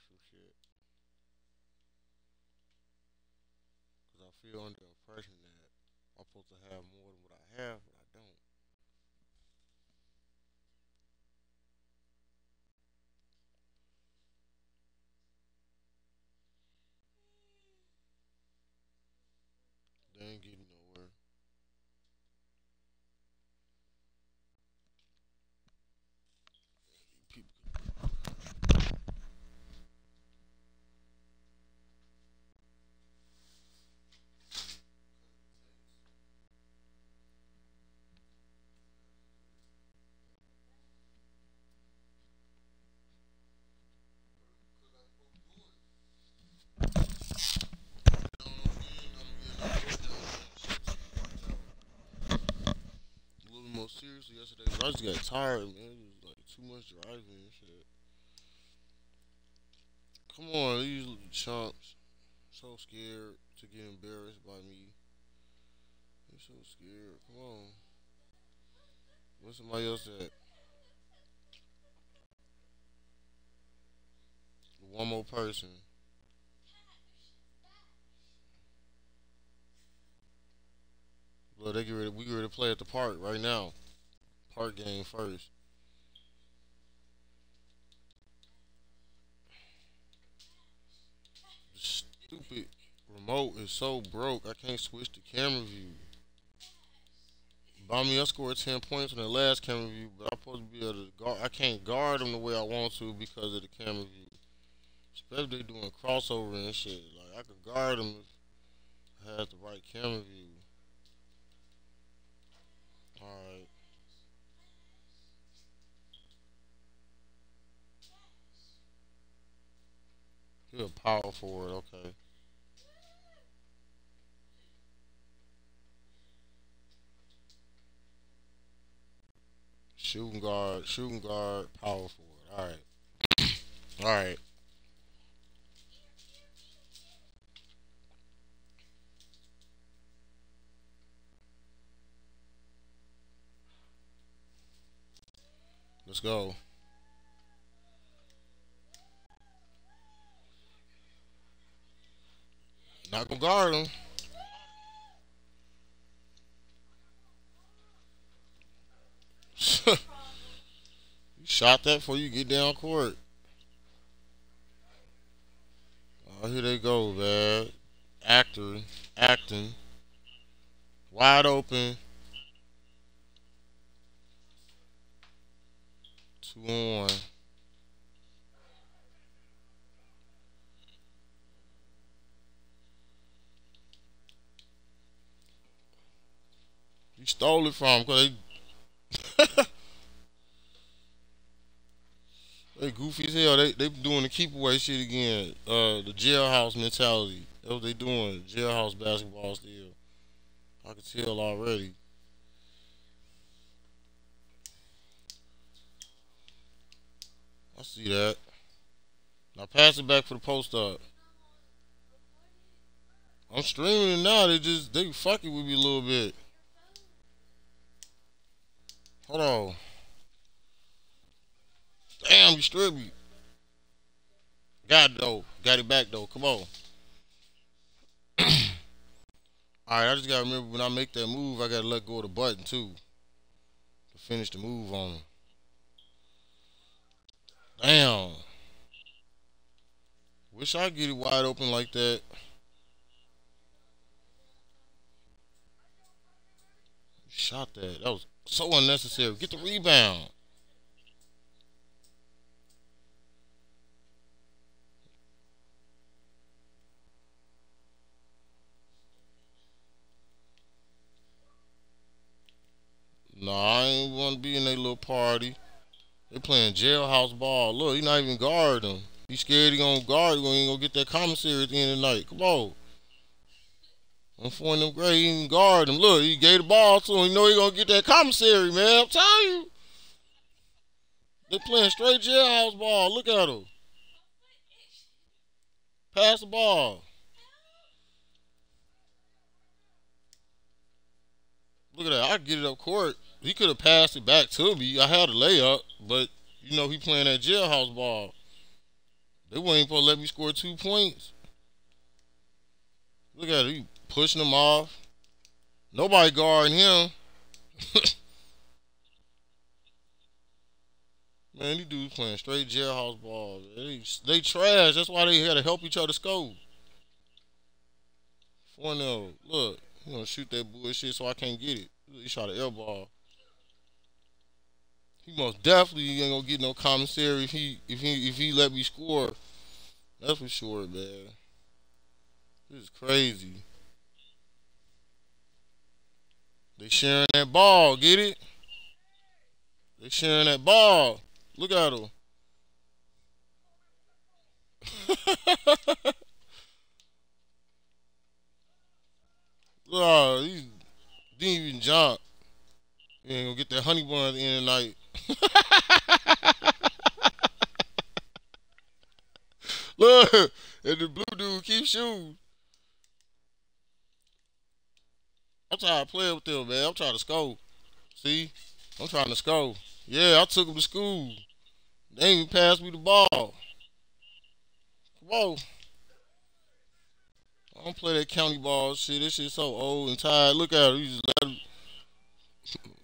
some shit. Cause I feel under impression that I'm supposed to have more than what I have, but I don't. They ain't getting nowhere. People a little bit more seriously yesterday. I just got tired, man. It was like too much driving and shit. Come on, these little chumps. So scared to get embarrassed by me. They're so scared. Come on. What's somebody else at? One more person. Look, they get ready. We ready to play at the park right now. Park game first. Stupid remote is so broke. I can't switch to camera view. Me, I scored 10 points on the last camera view, but I'm supposed to be able to guard. I can't guard them the way I want to because of the camera view. Especially doing crossover and shit. Like, I could guard them if I had the right camera view. Alright. You're a power forward, okay. Shooting guard, shooting guard, power forward. Alright. Alright. Let's go. Not gonna guard him. you shot that before you get down court. Oh, here they go, man. Actor, acting, wide open. Two on one. You stole it from because they they goofy as hell. They they doing the keep away shit again. Uh, the jailhouse mentality. That's what they doing. Jailhouse basketball still. I can tell already. I see that. Now pass it back for the post up. I'm streaming it now. They just they fucking with me a little bit. Hold on. Damn, you stripped me. Got it though. Got it back though. Come on. Alright, I just gotta remember when I make that move, I gotta let go of the button too. To finish the move on. Damn. Wish I get it wide open like that. Shot that. That was so unnecessary. Get the rebound. Nah, I ain't want to be in that little party. They playing jailhouse ball. Look, he not even guarding him. He scared he gonna guard. He ain't gonna get that commissary at the end of the night. Come on. I'm for them great. He even guard him. Look, he gave the ball to him. You know he gonna get that commissary, man. I'm telling you. They playing straight jailhouse ball. Look at him. Pass the ball. Look at that. I get it up court. He could have passed it back to me. I had a layup, but you know he playing that jailhouse ball. They weren't supposed to let me score two points. Look at it. Pushing him off. Nobody guarding him. Man, these dudes playing straight jailhouse ball. They, they trash. That's why they got to help each other score. 4 0. Look, he gonna shoot that bullshit so I can't get it. He shot an air ball. He most definitely ain't gonna get no commissary if he if he if he let me score. That's for sure, man. This is crazy. They sharing that ball, get it? They sharing that ball. Look at him. oh, he didn't even jump. He ain't gonna get that honey bun at the end of the night. Look, and the blue dude keeps shooting. I'm trying to play with them, man. I'm trying to score. See? I'm trying to score. Yeah, I took him to school. They even passed me the ball. Come on. I don't play that county ball shit. This shit so old and tired. Look at it. You just let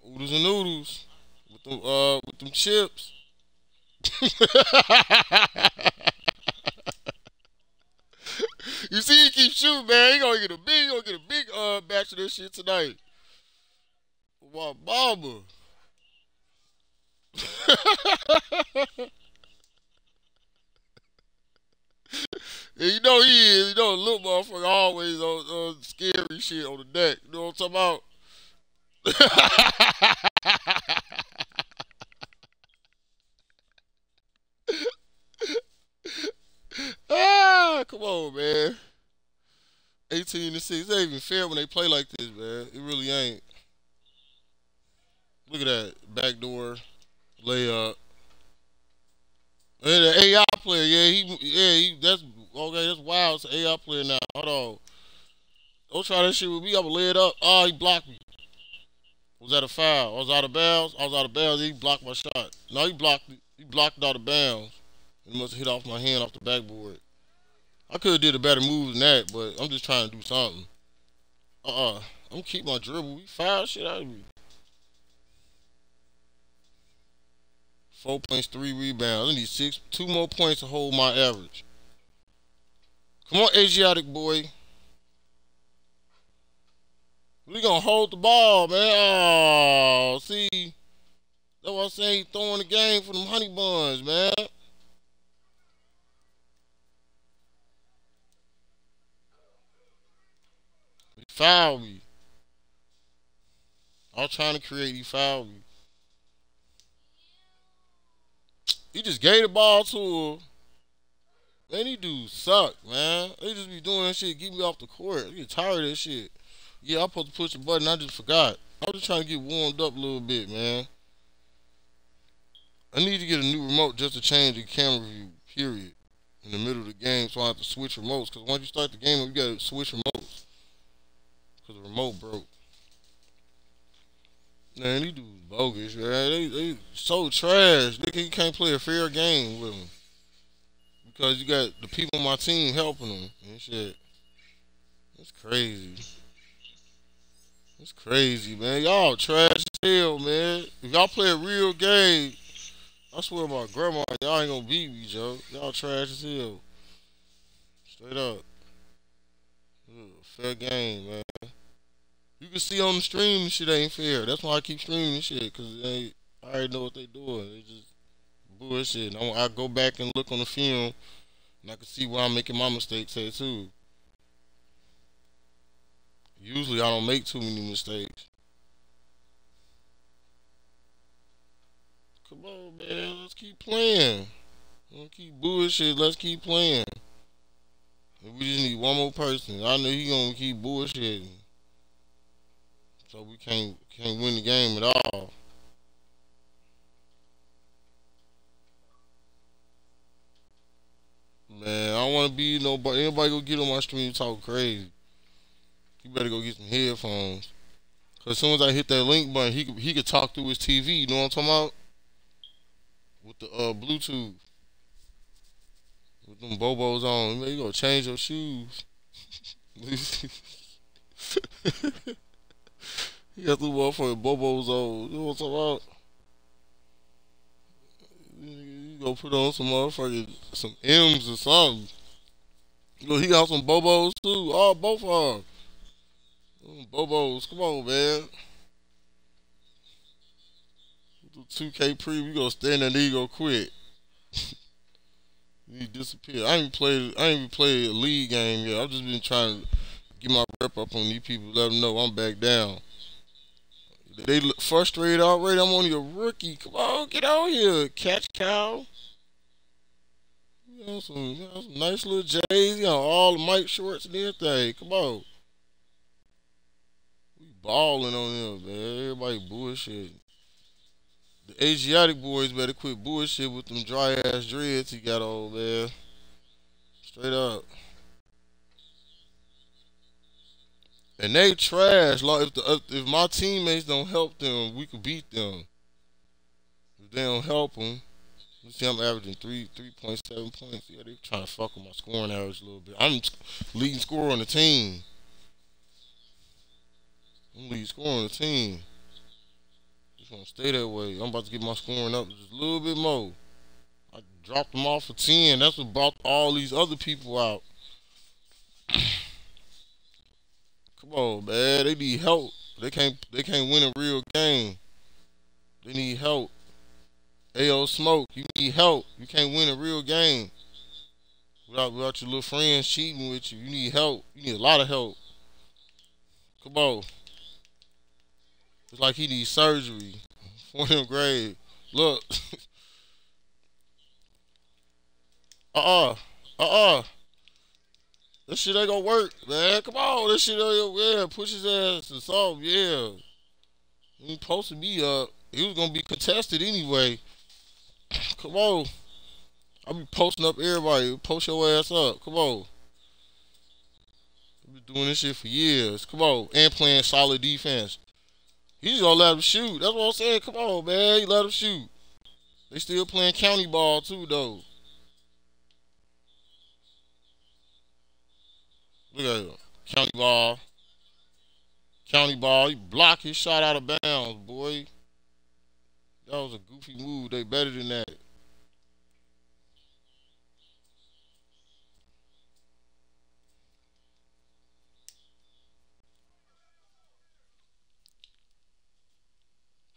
oodles and noodles with them uh with them chips. you see, he keep shooting, man. He gonna get a big, gonna get a big uh batch of this shit tonight. My mama. You know he is. You know, little motherfucker always on, on scary shit on the deck. You know what I'm talking about? come on, man. 18 to 6. It ain't even fair when they play like this, man. It really ain't. Look at that. Backdoor layup. And the AI player, yeah, he, yeah, he, that's okay. That's wild. It's an AI player now. Hold on. Don't try that shit with me. I'm gonna lay it up. Oh, he blocked me. Was that a foul? I was out of bounds. I was out of bounds. He blocked my shot. No, he blocked. He blocked out of bounds. It must have hit off my hand off the backboard. I could have did a better move than that, but I'm just trying to do something. Uh-uh. I'm gonna keep my dribble. We foul shit out of me. Four points, three rebounds. I need six, two more points to hold my average. Come on, Asiatic boy. We gonna hold the ball, man. Oh, see, that's what I'm saying. Throwing the game for them honey buns, man. He fouled me. I was trying to create. He fouled me. He just gave the ball to him. Man, these dudes suck, man. They just be doing that shit, get me off the court. I get tired of that shit. Yeah, I'm supposed to push the button, I just forgot. I was just trying to get warmed up a little bit, man. I need to get a new remote just to change the camera view, period. In the middle of the game, so I have to switch remotes. Because once you start the game, you got to switch remotes. Because the remote broke. Man, these dudes bogus, man. They they so trash. They can't play a fair game with them because you got the people on my team helping them and shit. It's crazy. It's crazy, man. Y'all trash as hell, man. If y'all play a real game, I swear my grandma, y'all ain't gonna beat me, Joe. Y'all trash as hell. Straight up. Fair game, man. You can see on the stream shit ain't fair. That's why I keep streaming shit, because they I already know what they doing. They just bullshit. I, I go back and look on the film, and I can see where I'm making my mistakes at too. Usually I don't make too many mistakes. Come on, man. Let's keep playing. Let's keep bullshit. Let's keep playing. We just need one more person. I know he gonna keep bullshitting. So we can't can't win the game at all. Man, I don't want to be nobody. Anybody go get on my stream and talk crazy. You better go get some headphones. Cause as soon as I hit that link button, he could, he could talk through his TV. You know what I'm talking about? With the uh, Bluetooth. with them bobos on. Man, you gonna change your shoes. you got the motherfucking bobos on. You know what I'm talking about? You gonna put on some motherfucking some M's or something. You know, he got some bobos too. Oh, both of them. Bobos, come on, man. 2K pre, we gonna stand in there, go quit. he disappeared. I ain't played. I ain't even played a league game yet. I've just been trying to get my rep up on these people. Let them know I'm back down. They look frustrated already. I'm only a rookie. Come on, get out here, catch cow. You know, some, you know, some nice little J's. You know, all the Mike shorts and everything. Come on. We balling on them, man. Everybody bullshit. The Asiatic boys better quit bullshit with them dry ass dreads he got on, man. Straight up. And they trash. Like if the if my teammates don't help them, we could beat them. If they don't help them, you see, I'm averaging three three point seven points. Yeah, they trying to fuck with my scoring average a little bit. I'm leading scorer on the team. I'm leading scorer on the team. Just gonna stay that way. I'm about to get my scoring up just a little bit more. I dropped them off for ten. That's what brought all these other people out. Come on, man. They need help. They can't. They can't win a real game. They need help. Ayo, smoke. You need help. You can't win a real game without without your little friends cheating with you. You need help. You need a lot of help. Come on. It's like he needs surgery for him grave. Look. uh-uh. Uh-uh. This shit ain't gonna work, man. Come on, this shit ain't yeah, push his ass to solve, yeah. He posted me up. He was gonna be contested anyway. Come on. I be posting up everybody. Post your ass up. Come on. I've been doing this shit for years. Come on. And playing solid defense. He's gonna let him shoot. That's what I'm saying. Come on, man. He let him shoot. They still playing county ball too, though. Look at him. County ball. County ball. He blocked his shot out of bounds, boy. That was a goofy move. They better than that.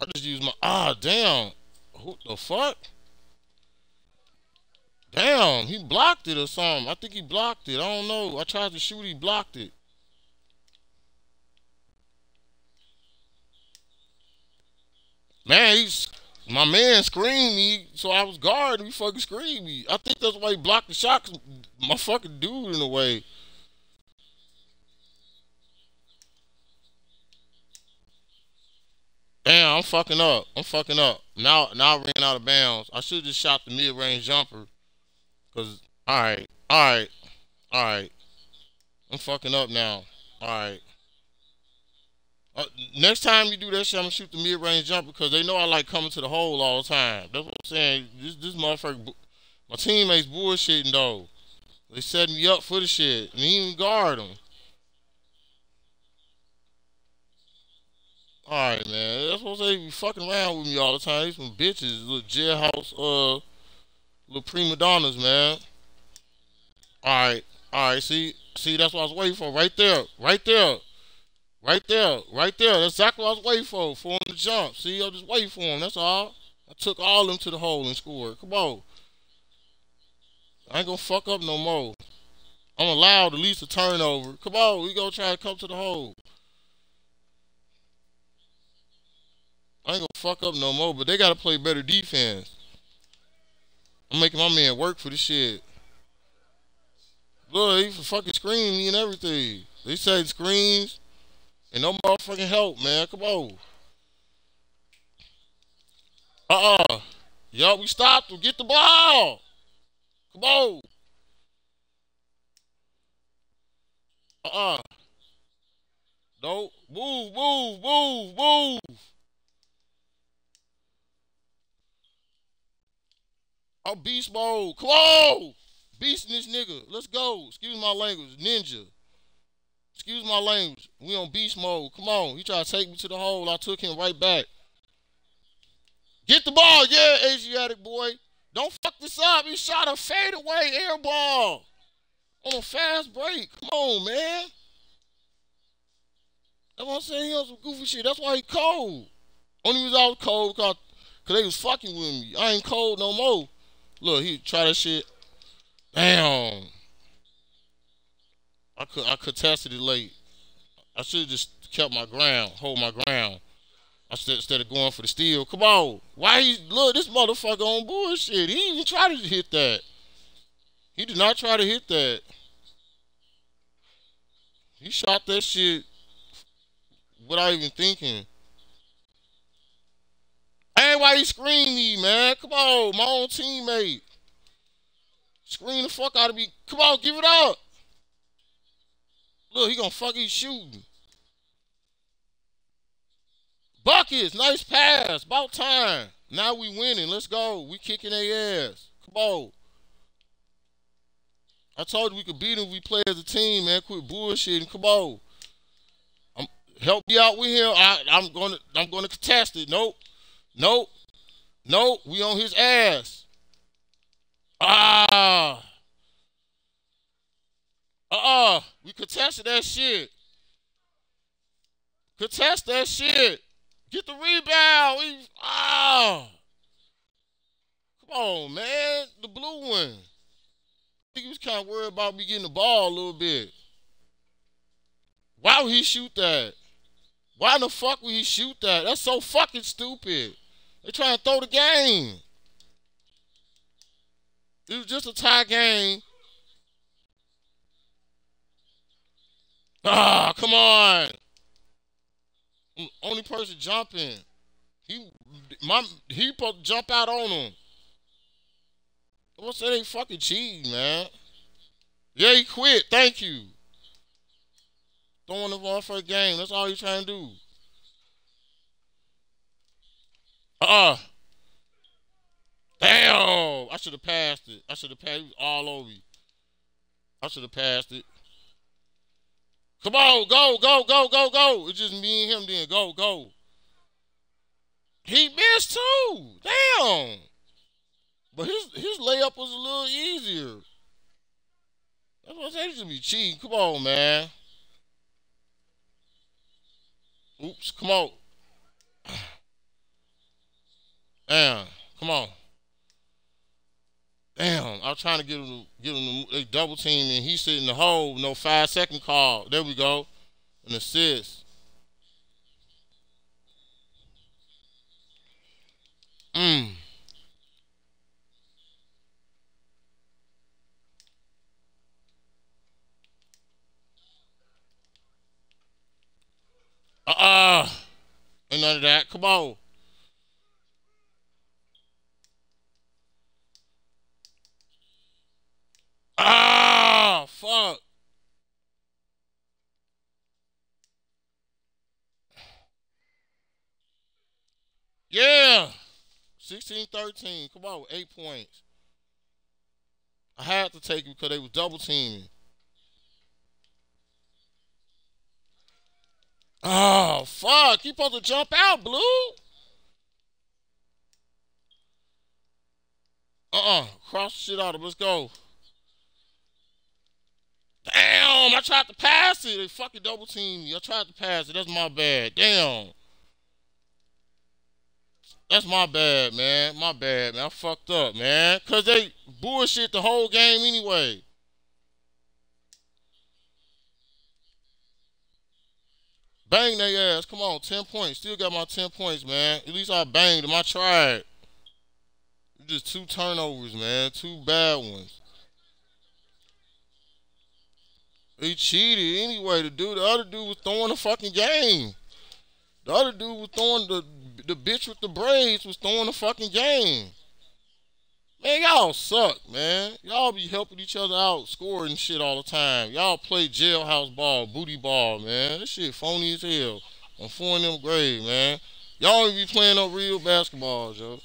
I just used my ah damn. Who the fuck? Damn, he blocked it or something. I think he blocked it. I don't know. I tried to shoot, he blocked it. Man, he's my man screamed me, so I was guarding. He fucking screamed me. I think that's why he blocked the shot. Cause my fucking dude in a way. Damn, I'm fucking up. I'm fucking up. Now, now I ran out of bounds. I should have just shot the mid-range jumper. Cause, all right, all right, all right. I'm fucking up now. All right. Uh, next time you do that shit, I'm gonna shoot the mid-range jumper because they know I like coming to the hole all the time. That's what I'm saying. This, this motherfucker, my teammates bullshitting though. They setting me up for the shit and even guard them. Alright, man. That's what I'm saying. You fucking around with me all the time. These some bitches, little jailhouse, uh, little prima donnas, man. Alright, alright. See, see, that's what I was waiting for. Right there, right there, right there, right there. That's exactly what I was waiting for. For him to jump. See, I just waiting for him. That's all. I took all of them to the hole and scored. Come on. I ain't gonna fuck up no more. I'm allowed at least a turnover. Come on, we gonna try to come to the hole. I ain't gonna fuck up no more, but they gotta play better defense. I'm making my man work for this shit. Look, he fucking screen me and everything. They said screams and no motherfucking help, man. Come on. Uh-uh. Yo, we stopped him. Get the ball. Come on. Uh-uh. No. Move, move, move, move. I'm beast mode. Come on. beasting this nigga. Let's go. Excuse my language. Ninja. Excuse my language. We on beast mode. Come on. He tried to take me to the hole. I took him right back. Get the ball. Yeah, Asiatic boy. Don't fuck this up. He shot a fadeaway air ball on a fast break. Come on, man. That's what I'm saying. He on some goofy shit. That's why he cold. Only reason I was cold because cause they was fucking with me. I ain't cold no more. Look, he try that shit. Damn. I could I contested it late. I should have just kept my ground, hold my ground. Instead of going for the steal. Come on. Why he look this motherfucker on bullshit. He even tried to hit that. He did not try to hit that. He shot that shit without even thinking. Why screen me, man? Come on, my own teammate. Screen the fuck out of me. Come on, give it up. Look, he gonna fucking shooting. Buckets, nice pass. About time. Now we winning. Let's go. We kicking their ass. Come on. I told you we could beat them if we play as a team, man. Quit bullshitting. Come on. I'm, help me out with him. I, I'm gonna I'm gonna contest it. Nope. Nope. Nope. We on his ass. Ah. Uh-uh. We contested that shit. Contest that shit. Get the rebound. We, ah. Come on, man. The blue one. I think he was kind of worried about me getting the ball a little bit. Why would he shoot that? Why the fuck would he shoot that? That's so fucking stupid. They trying to throw the game. It was just a tie game. Ah, come on. Only person jumping. He my he jump out on him. What's that they fucking cheating, man. Yeah, he quit. Thank you. Throwing the ball for a game. That's all he's trying to do. Uh-uh. Damn. I should have passed it. I should have passed it all over you. I should have passed it. Come on, go, go, go, go, go. It's just me and him then. Go, go. He missed too. Damn. But his his layup was a little easier. That's what I said. He should be cheating. Come on, man. Oops. Come on. Damn. Come on. Damn, I was trying to get him to get him to double team and he's sitting in the hole, no five second call. There we go. An assist. Mmm. Uh-uh. Ain't none of that. Come on. Ah, fuck. Yeah. 16 13. Come on, eight points. I had to take it because they were double teaming. Oh, fuck. You supposed to jump out, Blue. Uh-uh. Cross the shit out of him. Let's go. Damn, I tried to pass it. They fucking double teamed me. I tried to pass it. That's my bad. Damn. That's my bad, man. My bad, man. I fucked up, man. Because they bullshit the whole game anyway. Bang their ass. Come on, 10 points. Still got my 10 points, man. At least I banged them. I tried. Just two turnovers, man. Two bad ones. He cheated anyway. The dude, the other dude was throwing the fucking game. The other dude was throwing the the bitch with the braids was throwing the fucking game. Man, y'all suck, man. Y'all be helping each other out, scoring shit all the time. Y'all play jailhouse ball, booty ball, man. This shit phony as hell. I'm four them grade, man. Y'all ain't be playing no real basketball, yo.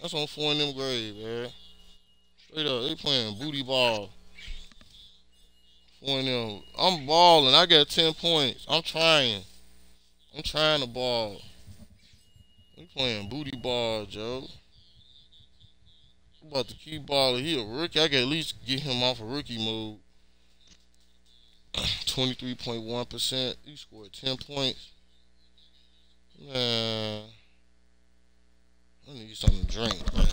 That's on four them grade, man. Straight up, they playing booty ball. Them, I'm balling. I got ten points. I'm trying. I'm trying to ball. We playing booty ball, Joe. I'm about to keep balling. He a rookie. I can at least get him off of rookie mode. 23.1%. He scored 10 points. Man. I need something to drink, man.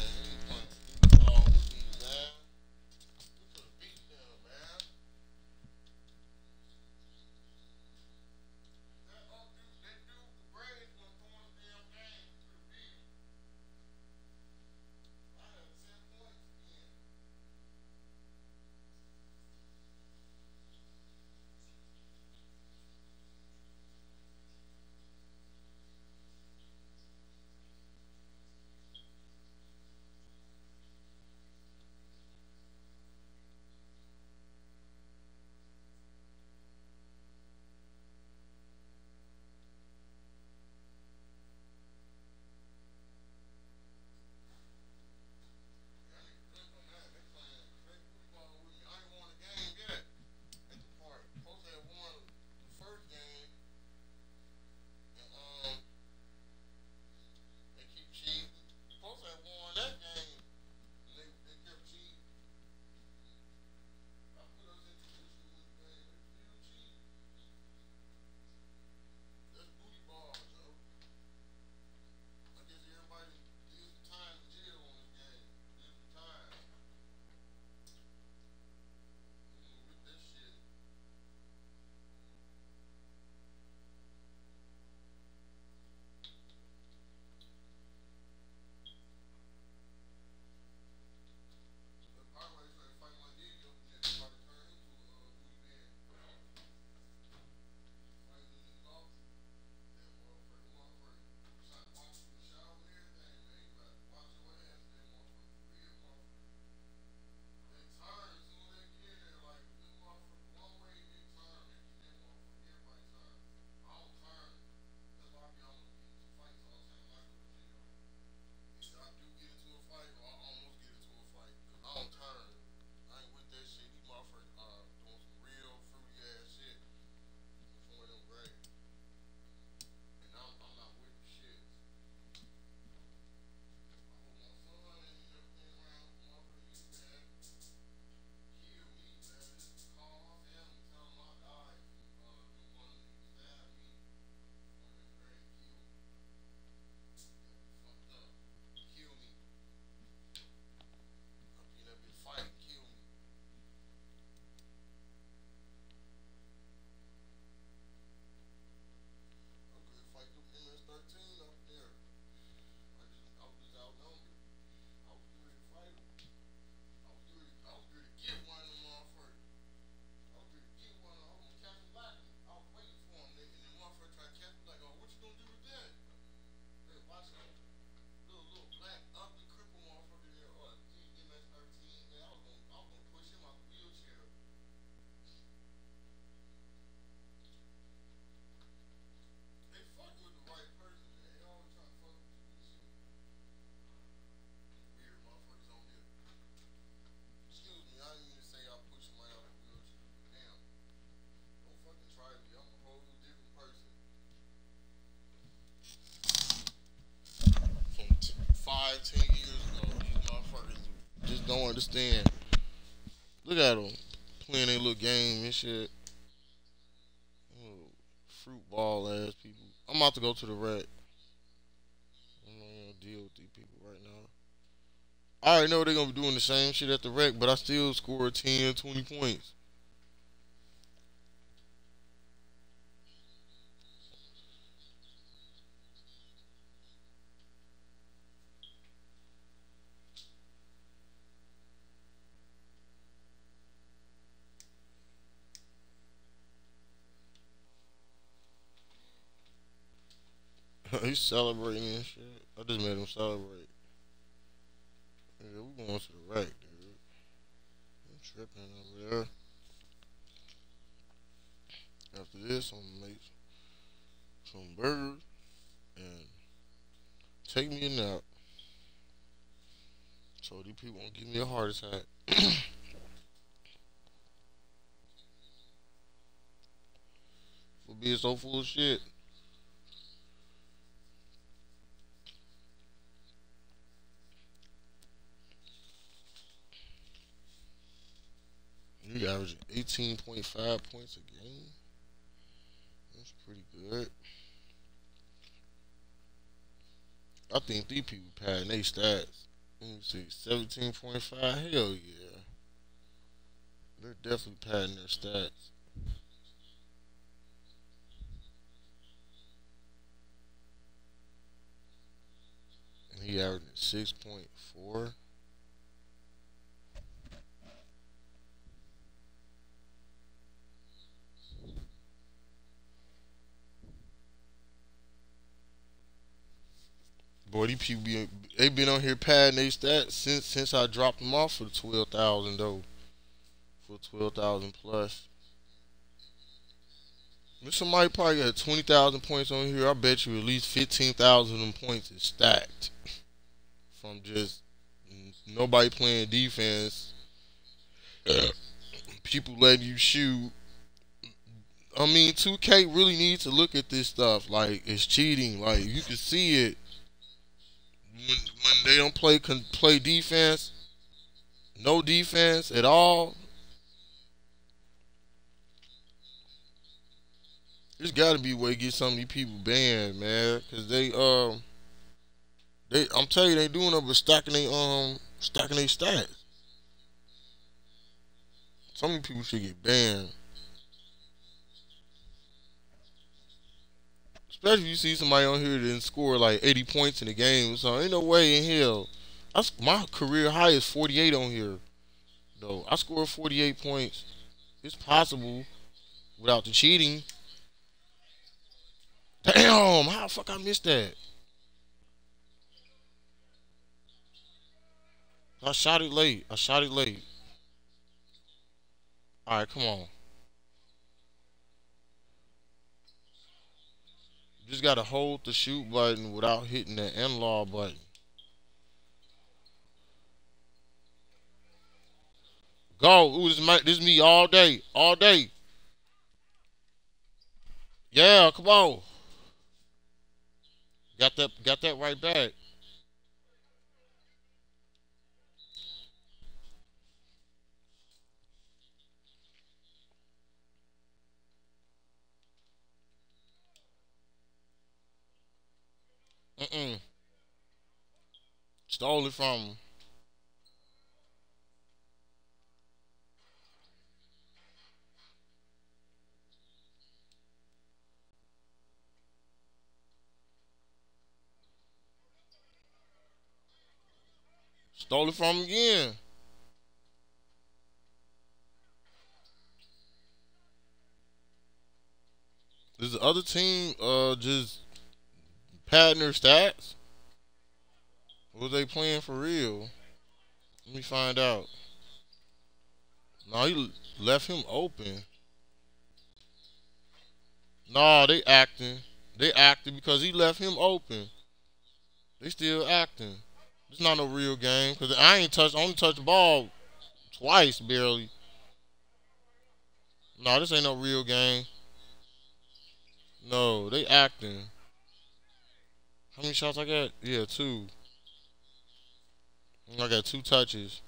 And shit. Fruit ball ass people. I'm about to go to the rec. I'm not gonna deal with these people right now. I already know they're gonna be doing the same shit at the rec, but I still score 10, 20 points. He's celebrating and shit. I just made him celebrate. Yeah, we going to the right, dude. I'm tripping over there. After this, I'm gonna make some burgers and take me a nap. So these people won't give me a heart attack. For being so full of shit. You averaging 18.5 points a game. That's pretty good. I think these people padding their stats. Let me see, 17.5. Hell yeah. They're definitely padding their stats. And he averaging 6.4. Boy, these people be they been on here padding their stats since since I dropped them off for twelve thousand though. For twelve thousand plus. If somebody probably got twenty thousand points on here, I bet you at least fifteen thousand of them points is stacked from just nobody playing defense. people letting you shoot. I mean, 2K really needs to look at this stuff. Like, it's cheating. Like, you can see it when, when they don't play play defense, no defense at all. There's got to be a way to get some of these people banned, man, because they um they I'm telling you they doing it but stacking they um stacking their stats. Some people should get banned. Especially if you see somebody on here that didn't score like 80 points in the game. So ain't no way in hell. I, my career high is 48 on here. Though I scored 48 points. It's possible without the cheating. Damn, how the fuck I missed that? I shot it late. I shot it late. Alright, come on. Just gotta hold the shoot button without hitting the end button. Go. Ooh, this, my, this is me all day. All day. Yeah, come on. Got that got that right back. Mm-mm. Stole it from him. Stole it from him again. Does the other team uh just padding their stats? Was they playing for real? Let me find out. No, he left him open. No, they acting. They acting because he left him open. They still acting. It's not no real game because I ain't touched. Only touched the ball twice, barely. No, this ain't no real game. No, they acting. How many shots I got? Yeah, two. I got two touches.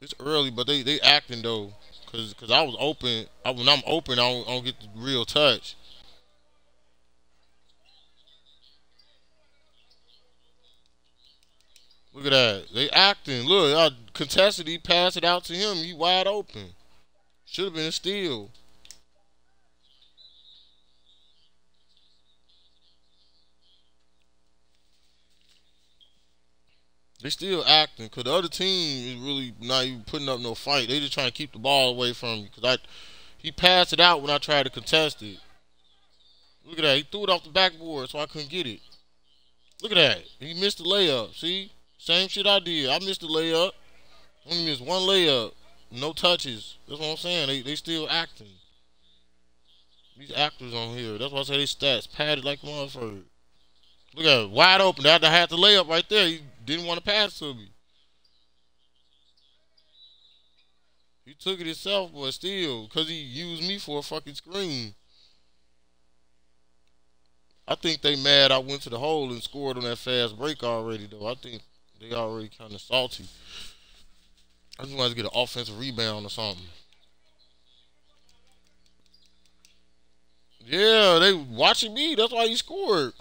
It's early, but they they acting though, cause cause I was open. I, when I'm open, I don't, I don't get the real touch. Look at that. They acting. Look, I contested. He passed it out to him. He wide open. Should have been a steal. They still acting because the other team is really not even putting up no fight. They just trying to keep the ball away from you. Because I, he passed it out when I tried to contest it. Look at that. He threw it off the backboard, so I couldn't get it. Look at that. He missed the layup. See? Same shit I did. I missed the layup. Only missed one layup. No touches. That's what I'm saying. They they still acting. These actors on here. That's why I say they stats padded like motherfucker. Look at it. Wide open. I had the layup right there. He didn't want to pass to me. He took it himself, but still, because he used me for a fucking screen. I think they mad I went to the hole and scored on that fast break already, though. I think they already kind of salty. I just wanted to get an offensive rebound or something. Yeah, they watching me. That's why he scored.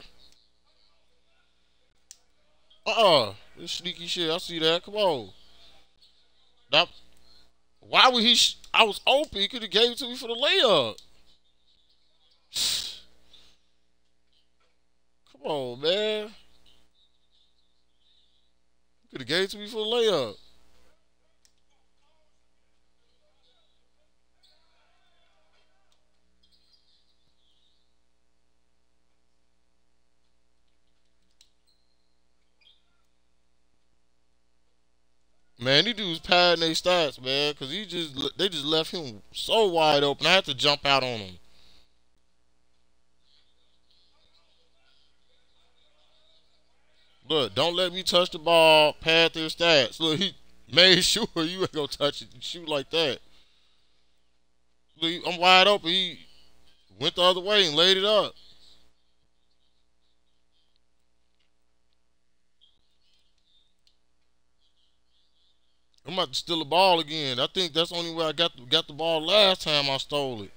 Uh-uh. This sneaky shit. I see that. Come on. That, why would he... I was open. He could have gave it to me for the layup. Come on, man. Could have gave it to me for the layup. Man, these dudes padding their stats, man, because he just they just left him so wide open. I had to jump out on him. Look, don't let me touch the ball, pad their stats. Look, he made sure you ain't gonna touch it shoot like that. Look, I'm wide open. He went the other way and laid it up. I'm about to steal the ball again. I think that's the only way I got the, got the ball last time I stole it.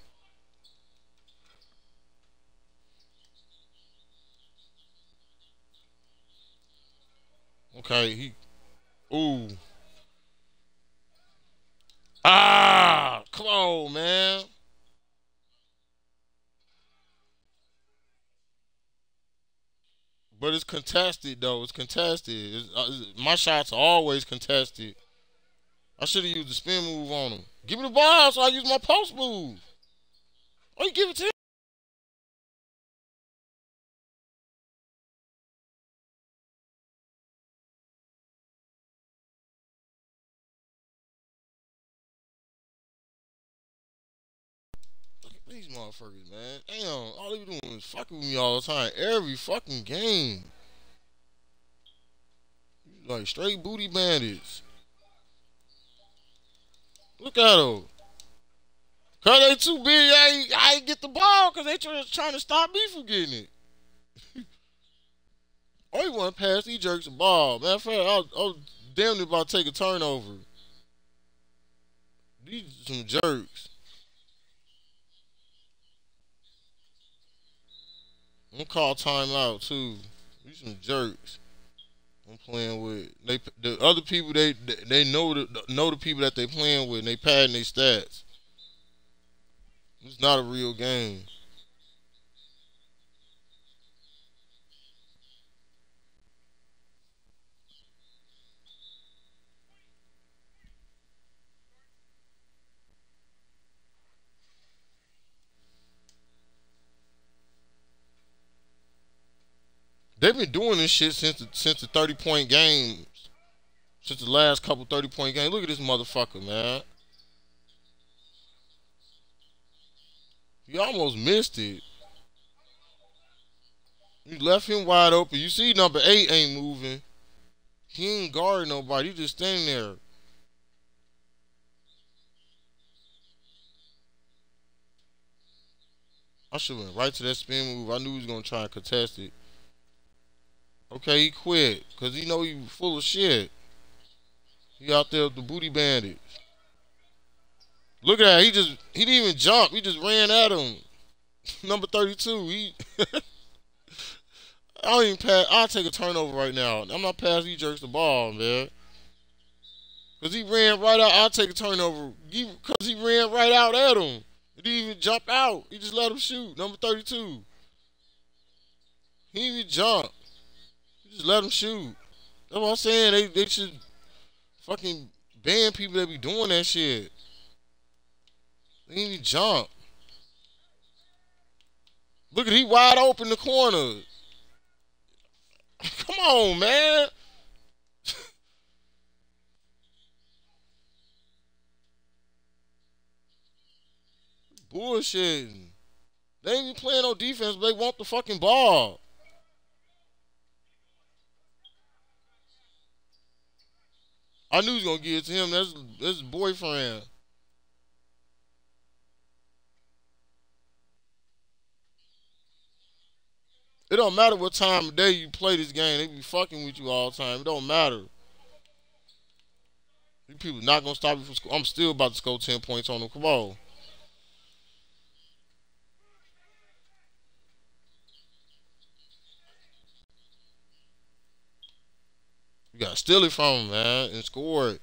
Okay, he. Ooh. Ah! Come on, man. But it's contested, though. It's contested. It's, uh, my shots are always contested. I should have used the spin move on him. Give me the ball so I use my post move. Oh, you give it to him. these motherfuckers, man. Damn, all they be doing is fucking with me all the time. Every fucking game. Like straight booty bandits. Look at them. Cause they too big, I ain't, I ain't get the ball because they try, trying to stop me from getting it. oh, you want to pass these jerks the ball. Matter of fact, I was, I damn near about to take a turnover. These some jerks. I'm gonna call timeout too. These some jerks. I'm playing with they the other people they they know the know the people that they playing with and they padding their stats. It's not a real game. They've been doing this shit since the, since the 30 point games. Since the last couple 30 point games. Look at this motherfucker, man. He almost missed it. You left him wide open. You see number eight ain't moving. He ain't guarding nobody. He just standing there. I should have went right to that spin move. I knew he was gonna try and contest it. Okay, he quit. Because he know he full of shit. He out there with the booty bandits. Look at that. He just, he didn't even jump. He just ran at him. Number 32. He... I don't even pass. I'll take a turnover right now. I'm not passing he jerks the ball, man. Because he ran right out. I'll take a turnover. Because he ran right out at him. He didn't even jump out. He just let him shoot. Number 32. He didn't even jump. Just let them shoot. That's what I'm saying. They they should fucking ban people that be doing that shit. They need to jump. Look at he wide open the corner. Come on, man. Bullshitting. They ain't even playing no defense, but they want the fucking ball. I knew he was gonna give it to him. That's that's his boyfriend. It don't matter what time of day you play this game. They be fucking with you all the time. It don't matter. You people not gonna stop me from school. I'm still about to score ten points on them. Come on. You gotta steal it from him, man, and score it.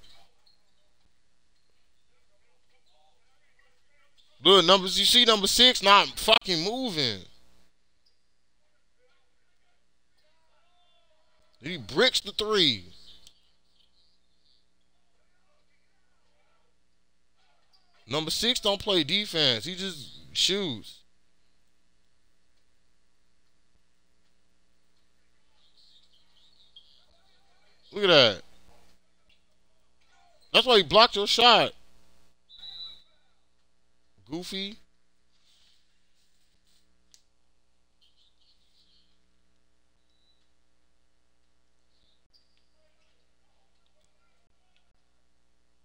Look, numbers. You see number six not fucking moving. He bricks the three. Number six don't play defense. He just shoots. Look at that. That's why he blocked your shot. Goofy.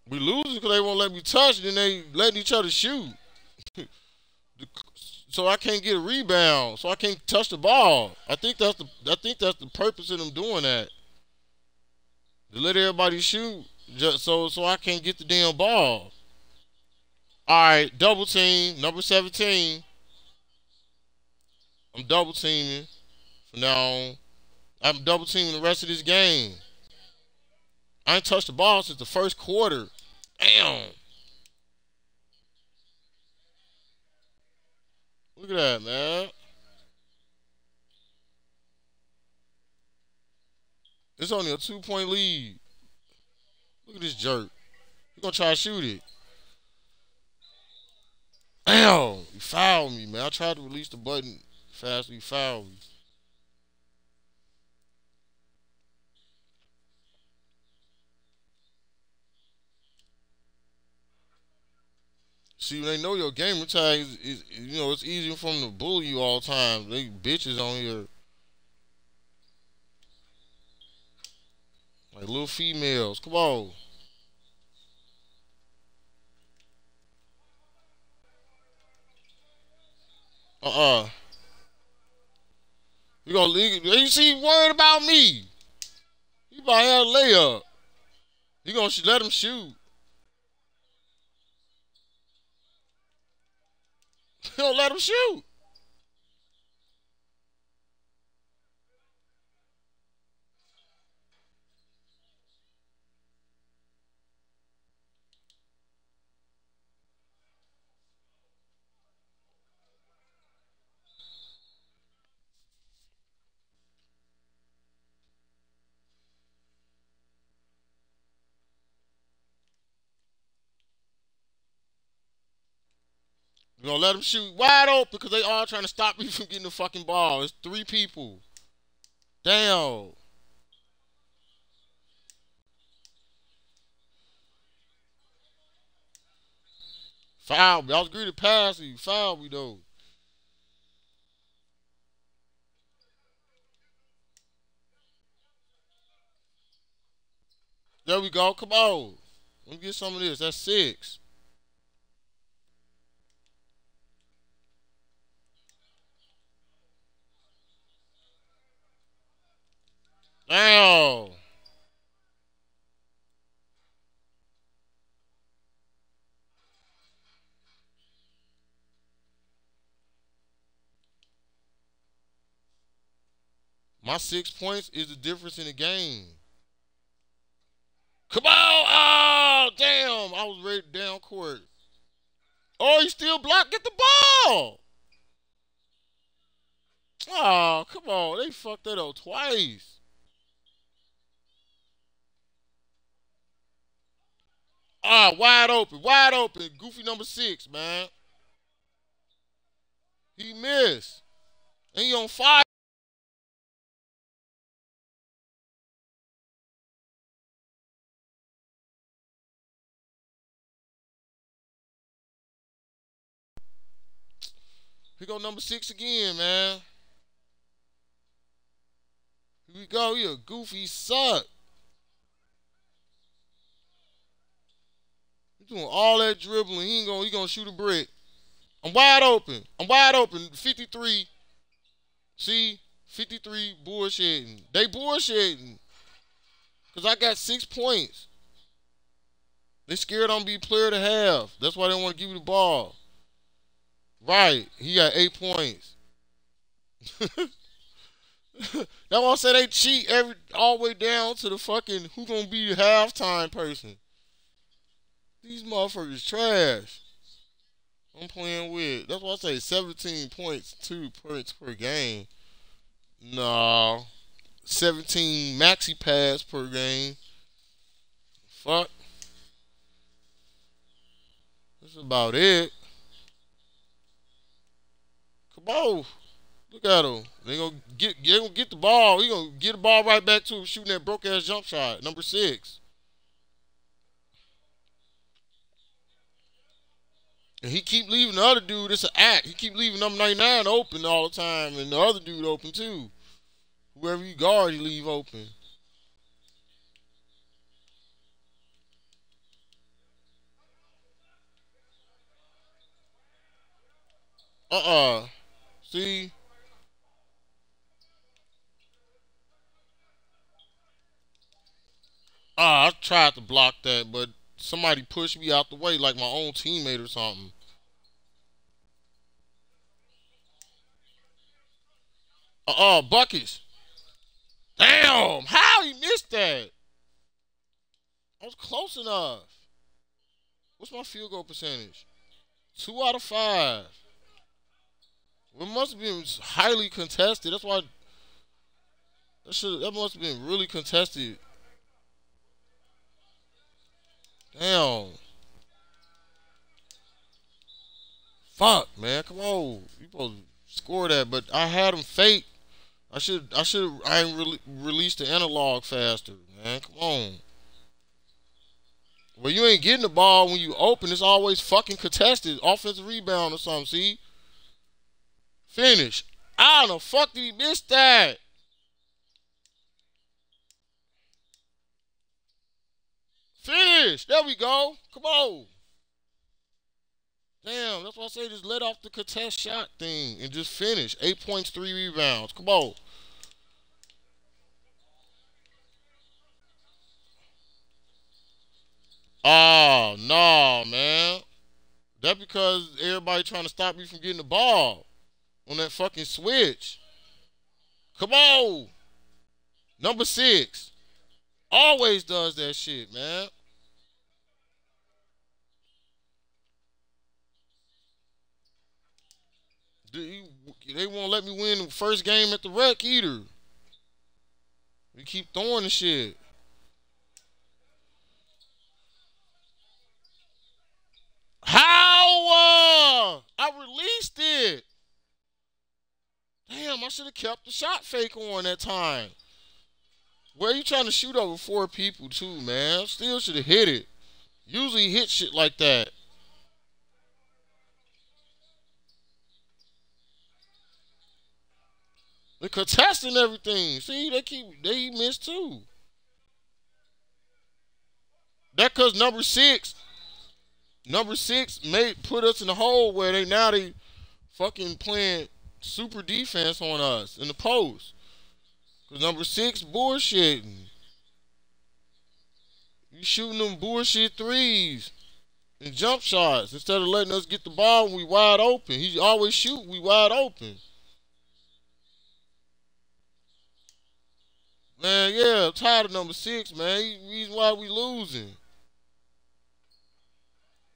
We losing because they won't let me touch, then they letting each other shoot. so I can't get a rebound. So I can't touch the ball. I think that's the I think that's the purpose of them doing that. Let everybody shoot, just so so I can't get the damn ball. All right, double team, number 17. I'm double teaming from now on. I'm double teaming the rest of this game. I ain't touched the ball since the first quarter. Damn. Look at that, man. It's only a two point lead. Look at this jerk. He's gonna try to shoot it. Damn, you fouled me, man. I tried to release the button fast, you fouled me. See, they know your gamer tag is, is, you know, it's easy for them to bully you all the time. They bitches on here. Like little females. Come on. Uh-uh. You gonna leave you see worried about me. You about to have a layup. You gonna let him shoot. Don't let him shoot. You're gonna let them shoot wide open because they all trying to stop me from getting the fucking ball. It's three people. Damn. Foul me. I was greedy pass you. Foul me though. There we go. Come on. Let me get some of this. That's six. Damn. My six points is the difference in the game. Come on! Oh, damn! I was ready down court. Oh, you still blocked. Get the ball! Oh, come on. They fucked that up twice. Ah, wide open, wide open. Goofy number six, man. He missed. And he on fire. Here go number six again, man. Here we go. He a goofy suck. Doing all that dribbling. He ain't gonna he gonna shoot a brick. I'm wide open. I'm wide open. 53. See? 53 bullshitting. They bullshitting. Because I got six points. They scared I'm be player to have. That's why they want to give you the ball. Right. He got eight points. That's why I said they cheat every all the way down to the fucking who gonna be the halftime person. These motherfuckers trash. I'm playing with. That's why I say 17 points, two points per game. No. 17 maxi pass per game. Fuck. That's about it. Come on. Look at him. They gonna get they gonna get the ball. He gonna get the ball right back to him shooting that broke ass jump shot. Number six. And he keep leaving the other dude. It's an act. He keep leaving number 99 open all the time, and the other dude open too. Whoever you guard, you leave open. Uh-uh. See? Ah, I tried to block that, but somebody pushed me out the way like my own teammate or something. Uh-uh, buckets. Damn, how he missed that? I was close enough. What's my field goal percentage? Two out of five. It must have been highly contested. That's why that should that must have been really contested. Damn. Fuck, man. Come on. You supposed to score that, but I had him fake. I should I should I re released the analog faster, man. Come on. Well, you ain't getting the ball when you open. It's always fucking contested. Offensive rebound or something, see? Finish. How the fuck did he miss that? Finish. There we go. Come on. Damn, that's why I say just let off the contest shot thing and just finish. Eight points, three rebounds. Come on. Ah, oh, no, man. That because everybody trying to stop you from getting the ball on that fucking switch. Come on. Number six. Always does that shit, man. They won't let me win the first game at the rec either. We keep throwing the shit. How? Uh, I released it. Damn, I should have kept the shot fake on that time. Where you trying to shoot over four people too, man? Still should have hit it. Usually hit shit like that. They're contesting everything. See, they keep they miss too. That cause number six, number six made put us in the hole where they now they fucking playing super defense on us in the post. Cause number six bullshitting. You shooting them bullshit threes and jump shots instead of letting us get the ball when we wide open. He always shoot we wide open. Man, yeah, I'm tired of number six, man. reason why we losing.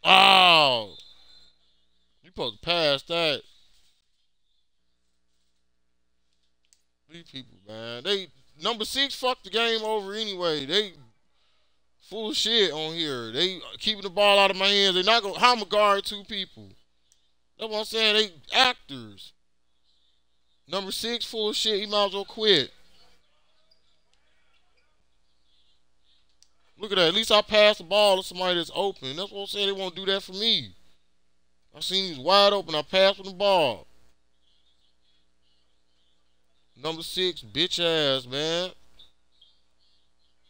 Oh. You supposed to pass that. These people, man. They number six fucked the game over anyway. They full shit on here. They keeping the ball out of my hands. They not gonna how I'm guard two people. That's what I'm saying. They actors. Number six full of shit. He might as well quit. Look at that. At least I passed the ball to somebody that's open. That's what I'm saying. They won't do that for me. I seen he's wide open. I passed with the ball. Number six, bitch ass, man.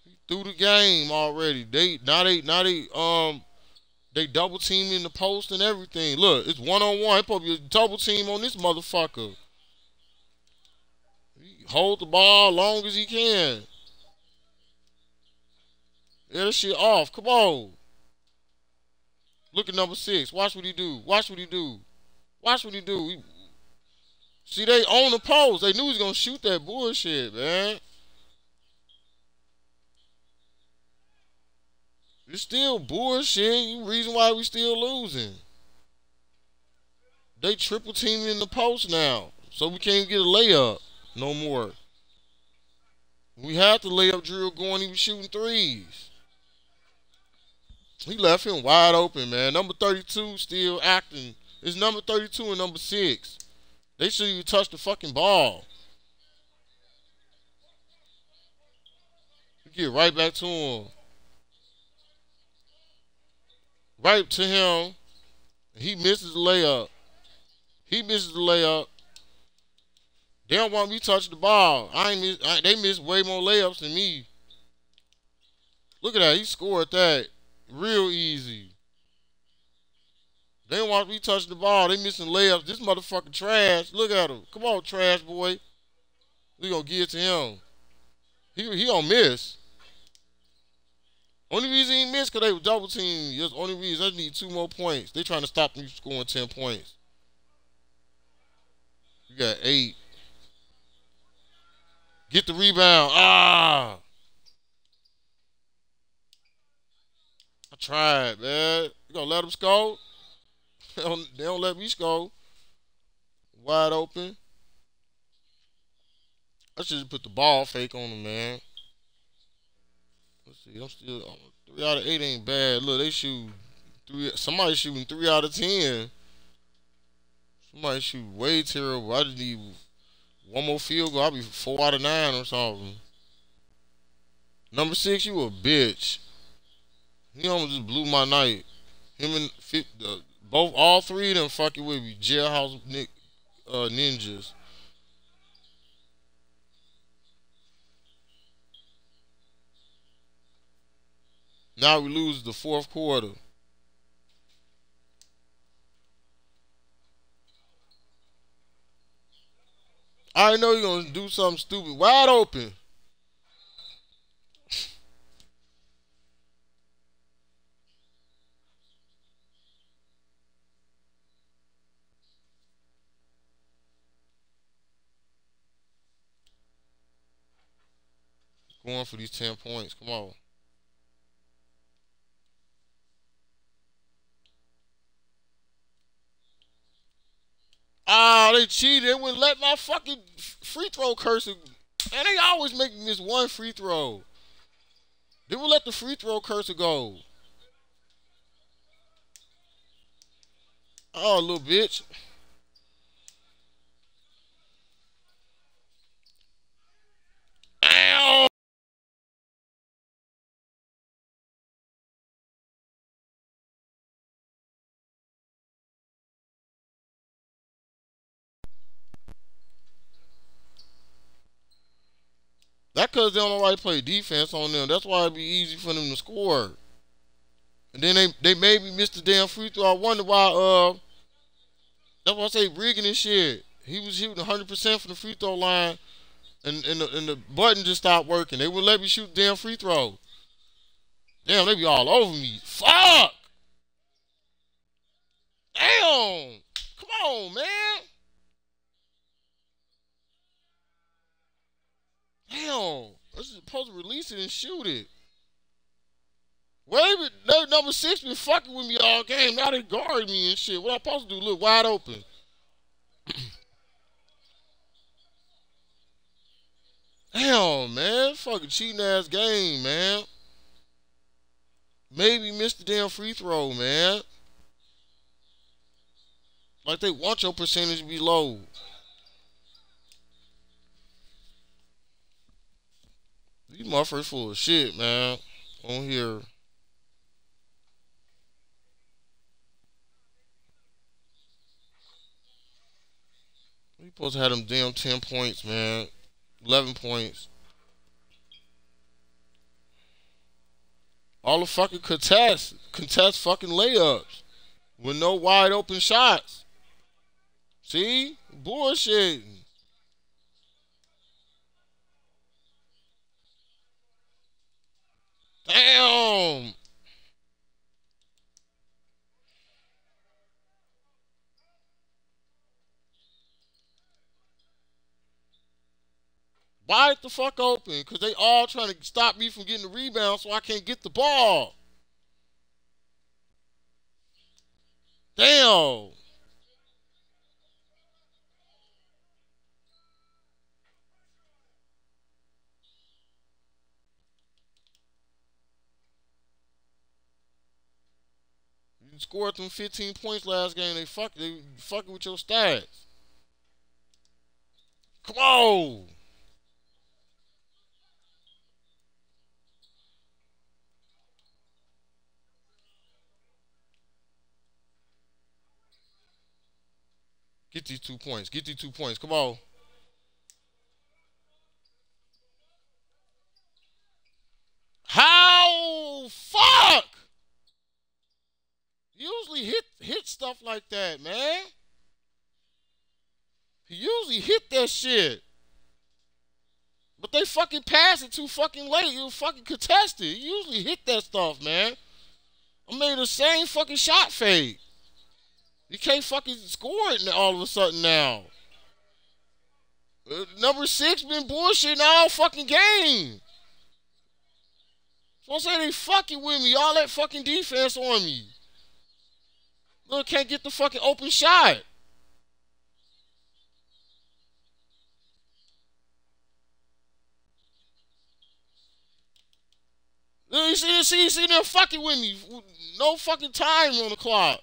He threw the game already. They now they now they um they double teaming the post and everything. Look, it's one on one. Probably a double team on this motherfucker. hold the ball as long as he can. Yeah, this shit off. Come on. Look at number six. Watch what he do. Watch what he do. Watch what he do. He, see, they own the post. They knew he was gonna shoot that bullshit, man. It's still bullshit. Reason why we still losing. They triple teaming in the post now. So we can't get a layup no more. We had the layup drill going, was shooting threes. He left him wide open, man. Number 32 still acting. It's number 32 and number 6. They should even touch the fucking ball. Get right back to him. Right to him. He misses the layup. He misses the layup. They don't want me to touch the ball. I ain't miss, I, they miss way more layups than me. Look at that. He scored that real easy. They don't want me to touch the ball. They missing layups. This motherfucker trash. Look at him. Come on, trash boy. We gonna give it to him. He he don't miss. Only reason he missed because they were double team. Just only reason I need two more points. They trying to stop me scoring ten points. You got eight. Get the rebound. Ah. Tried, man. You gonna let them score? they, don't, they don't let me score. Wide open. I should put the ball fake on them, man. Let's see. I'm still three out of eight ain't bad. Look, they shoot three. Somebody shooting three out of ten. Somebody shoot way terrible. I just need one more field goal. I'll be four out of nine or something. Number six, you a bitch. He almost just blew my night. Him and uh, both, all three of them fucking with me. Jailhouse Nick, uh, ninjas. Now we lose the fourth quarter. I know you're gonna do something stupid. Wide open. Going for these 10 points. Come on. Ah, they cheated. They wouldn't let my fucking free throw cursor. And they always make me miss one free throw. They would let the free throw cursor go. Oh, little bitch. That cause they don't to play defense on them. That's why it'd be easy for them to score. And then they they maybe missed the damn free throw. I wonder why uh that's why I say rigging and shit. He was shooting 100 percent from the free throw line and and the, and the button just stopped working. They wouldn't let me shoot damn free throw. Damn, they be all over me. Fuck! Damn! Come on, man! Damn. I was supposed to release it and shoot it. Wait, number six been fucking with me all game. Now they guard me and shit. What I supposed to do? Look wide open. Damn, man. Fucking cheating ass game, man. Maybe missed the damn free throw, man. Like they want your percentage to be low. These motherfuckers full of shit, man. On here. We supposed to have them damn 10 points, man. 11 points. All the fucking contest, contest fucking layups with no wide open shots. See? Bullshit. Damn. Wide the fuck open, because they all trying to stop me from getting the rebound so I can't get the ball. Damn. You scored them 15 points last game. They fuck they fucking with your stats. Come on. Get these two points. Get these two points. Come on. How fuck? Usually hit hit stuff like that, man. He usually hit that shit. But they fucking pass it too fucking late. You fucking contested. He usually hit that stuff, man. I made the same fucking shot fade. You can't fucking score it all of a sudden now. Uh, number six been bullshitting all fucking game. So I'm saying they fucking with me. All that fucking defense on me. Look, can't get the fucking open shot. You see, you see, see them fucking with me. No fucking time on the clock.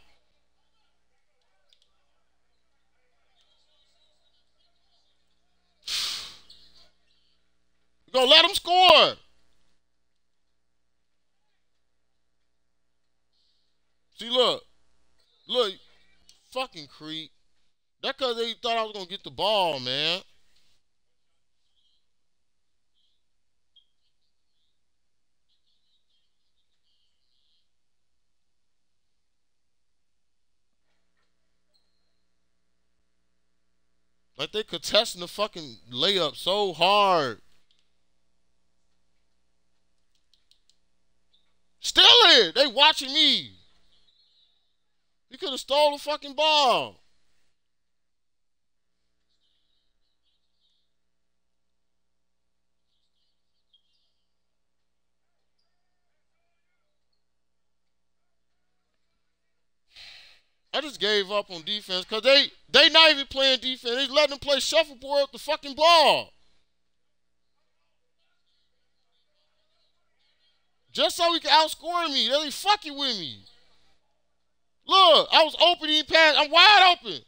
Go let them score. See, look. Look. Fucking creep. That because they thought I was to get the ball, man. Like they contesting the fucking layup so hard. Still it! They watching me. You could have stole the fucking ball. I just gave up on defense because they they not even playing defense. They letting them play shuffleboard with the fucking ball. Just so he can outscore me. They fucking with me. Look, I was opening pass. I'm wide open.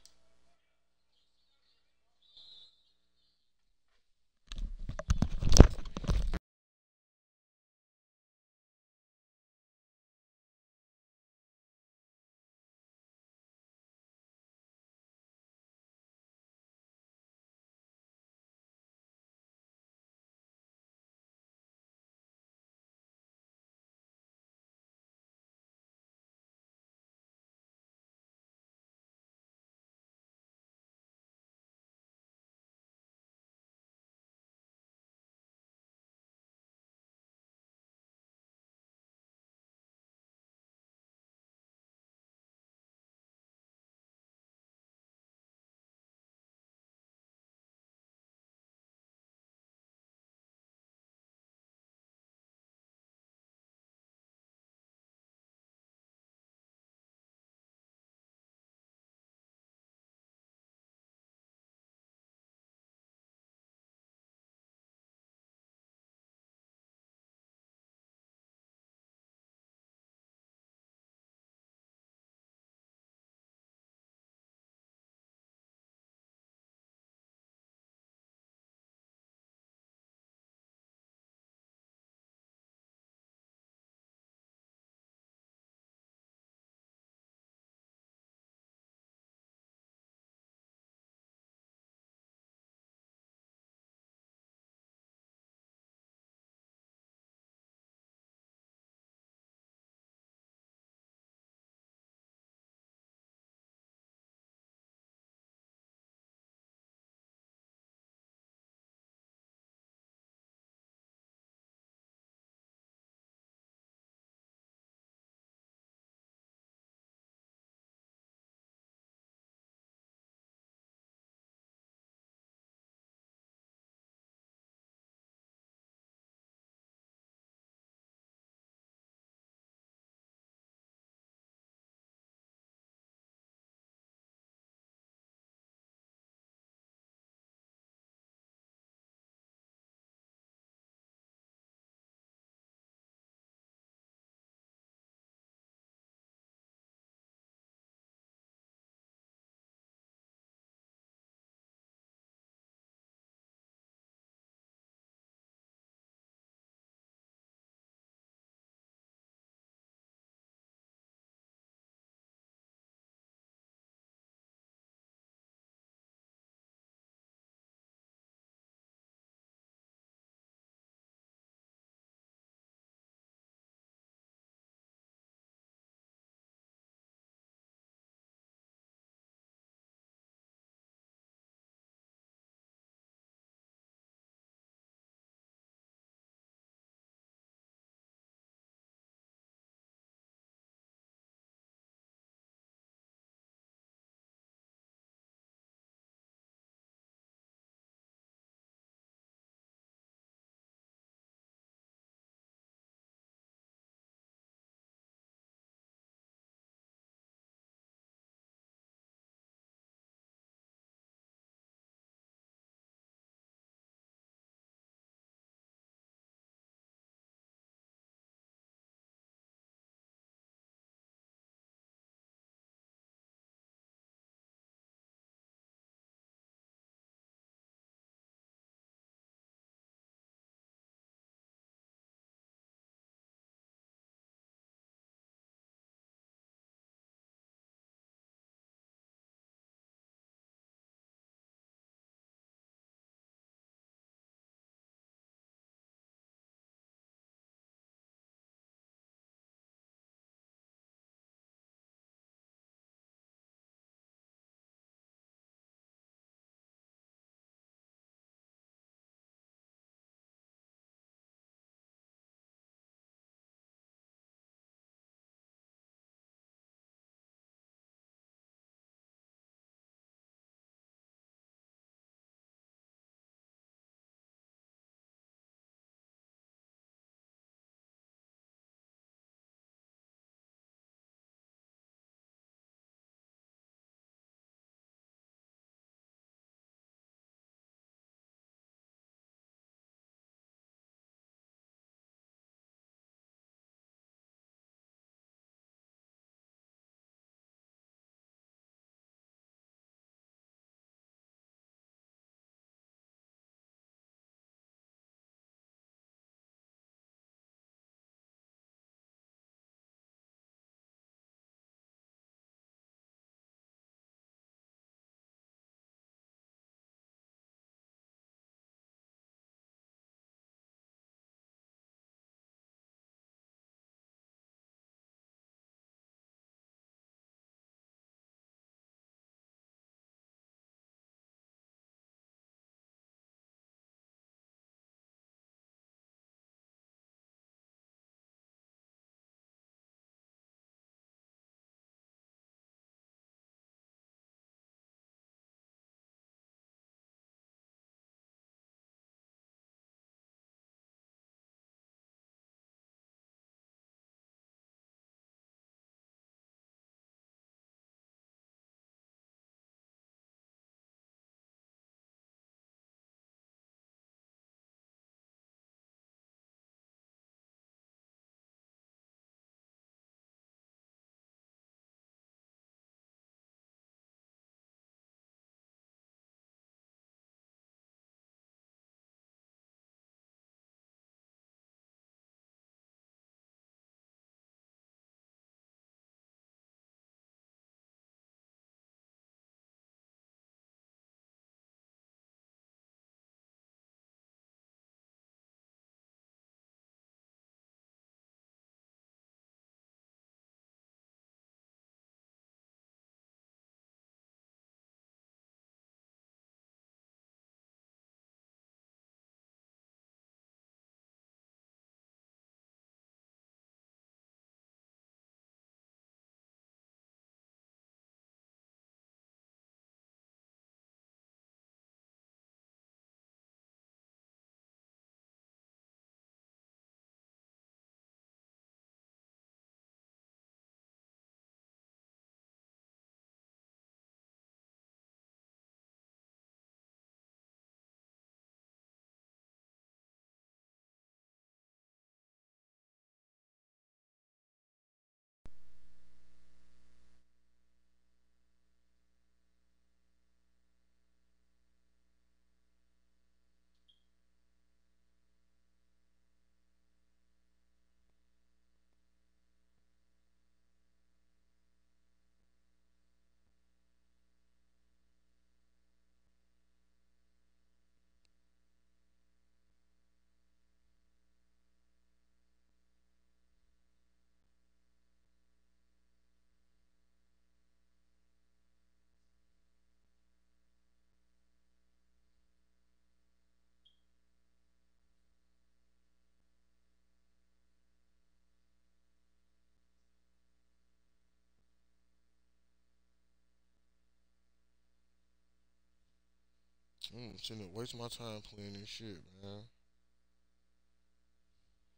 Mm, I'm sitting there wasting my time playing this shit, man.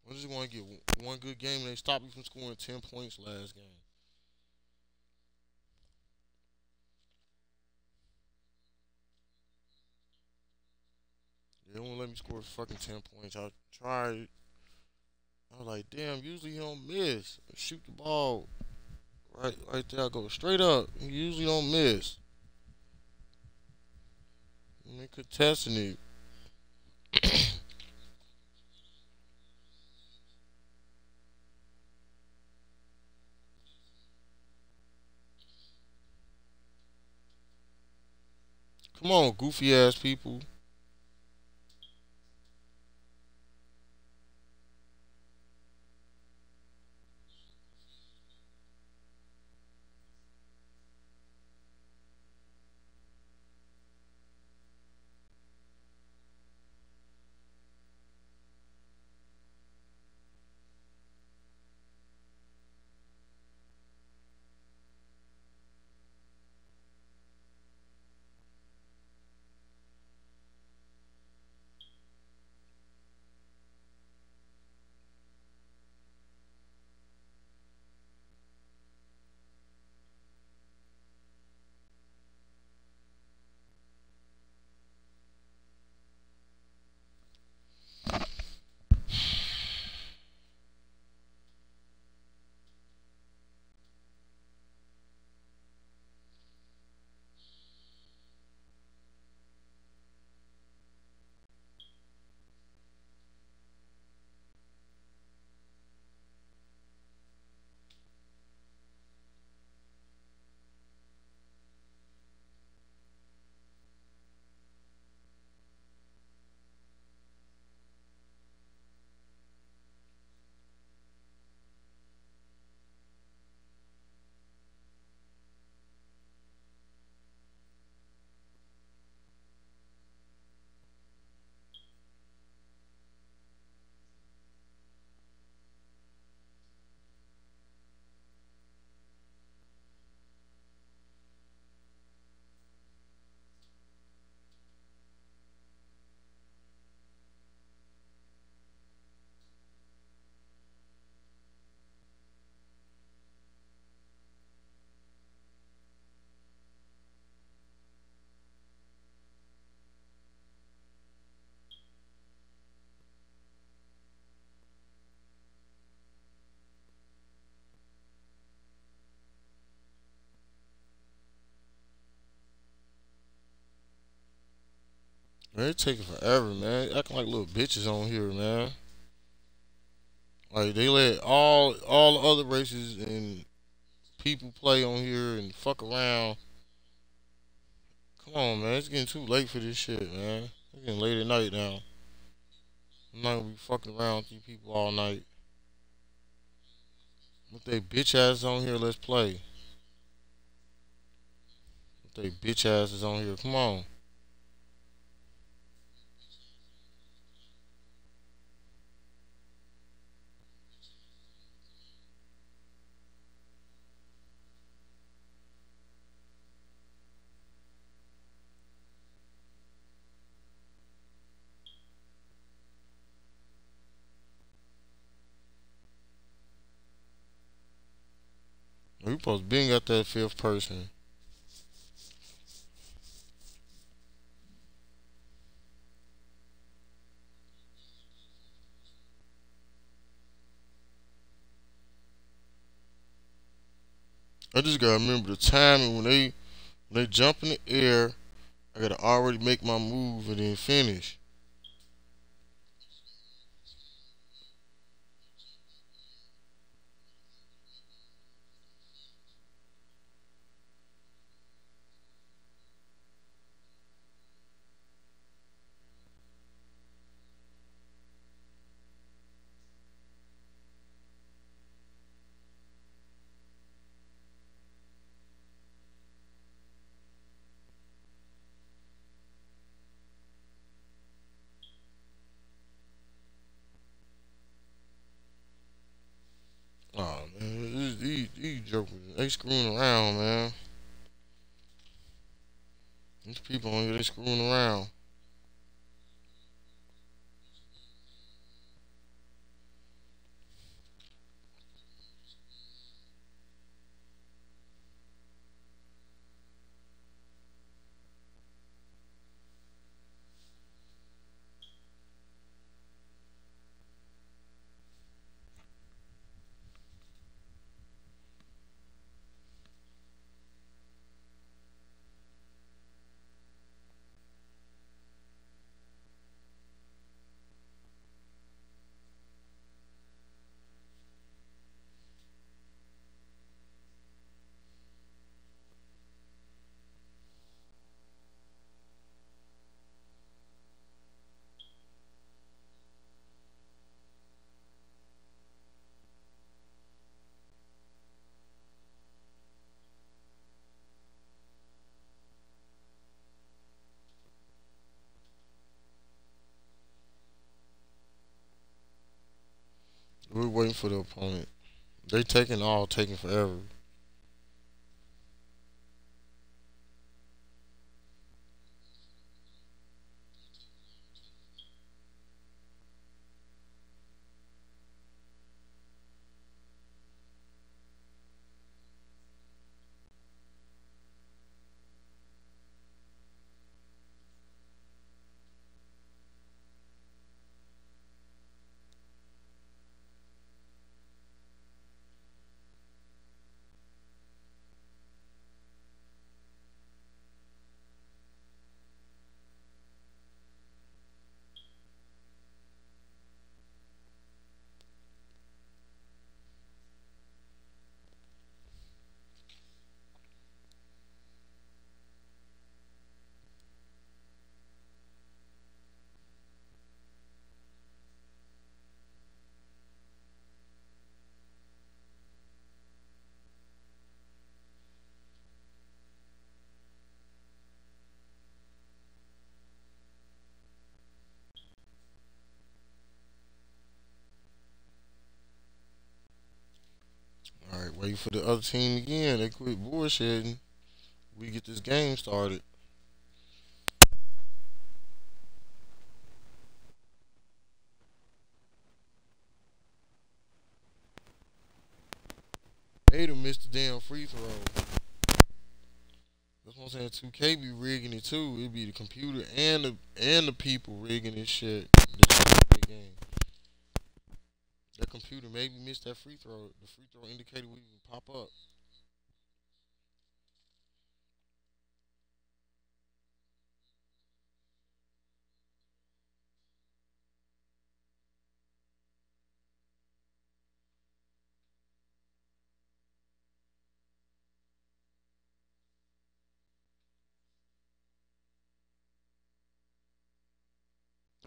I just want to get one good game and they stop you from scoring 10 points last game. They won't let me score fucking 10 points. I tried. I was like, damn, usually he don't miss. Shoot the ball. Right right there, I go straight up. He usually don't miss. And they contesting it. Come on, goofy ass people. Man, it taking forever, man. Acting like little bitches on here, man. Like they let all all the other races and people play on here and fuck around. Come on, man. It's getting too late for this shit, man. It's getting late at night now. I'm not gonna be fucking around with these people all night. With they bitch asses on here, let's play. With they bitch asses on here, come on. Supposed being at that fifth person. I just gotta remember the timing when they when they jump in the air. I gotta already make my move and then finish. Oh man, these, these, these jokers, they screwing around, man. These people on here, they screwing around. We're waiting for the opponent. They taking all taking forever. Wait for the other team again. They quit bullshitting. We get this game started. Done missed the damn free throw. That's what I'm saying. 2K be rigging it too. It be the computer and the and the people rigging this shit. This game. That computer maybe missed that free throw. The free throw indicator would even pop up.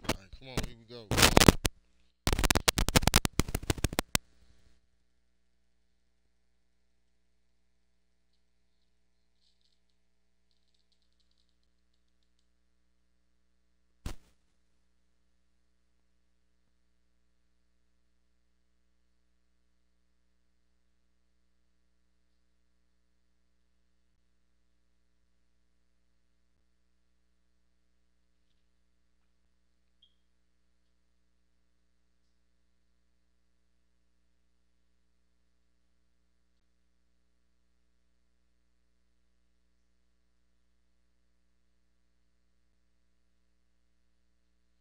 All right, come on, here we go.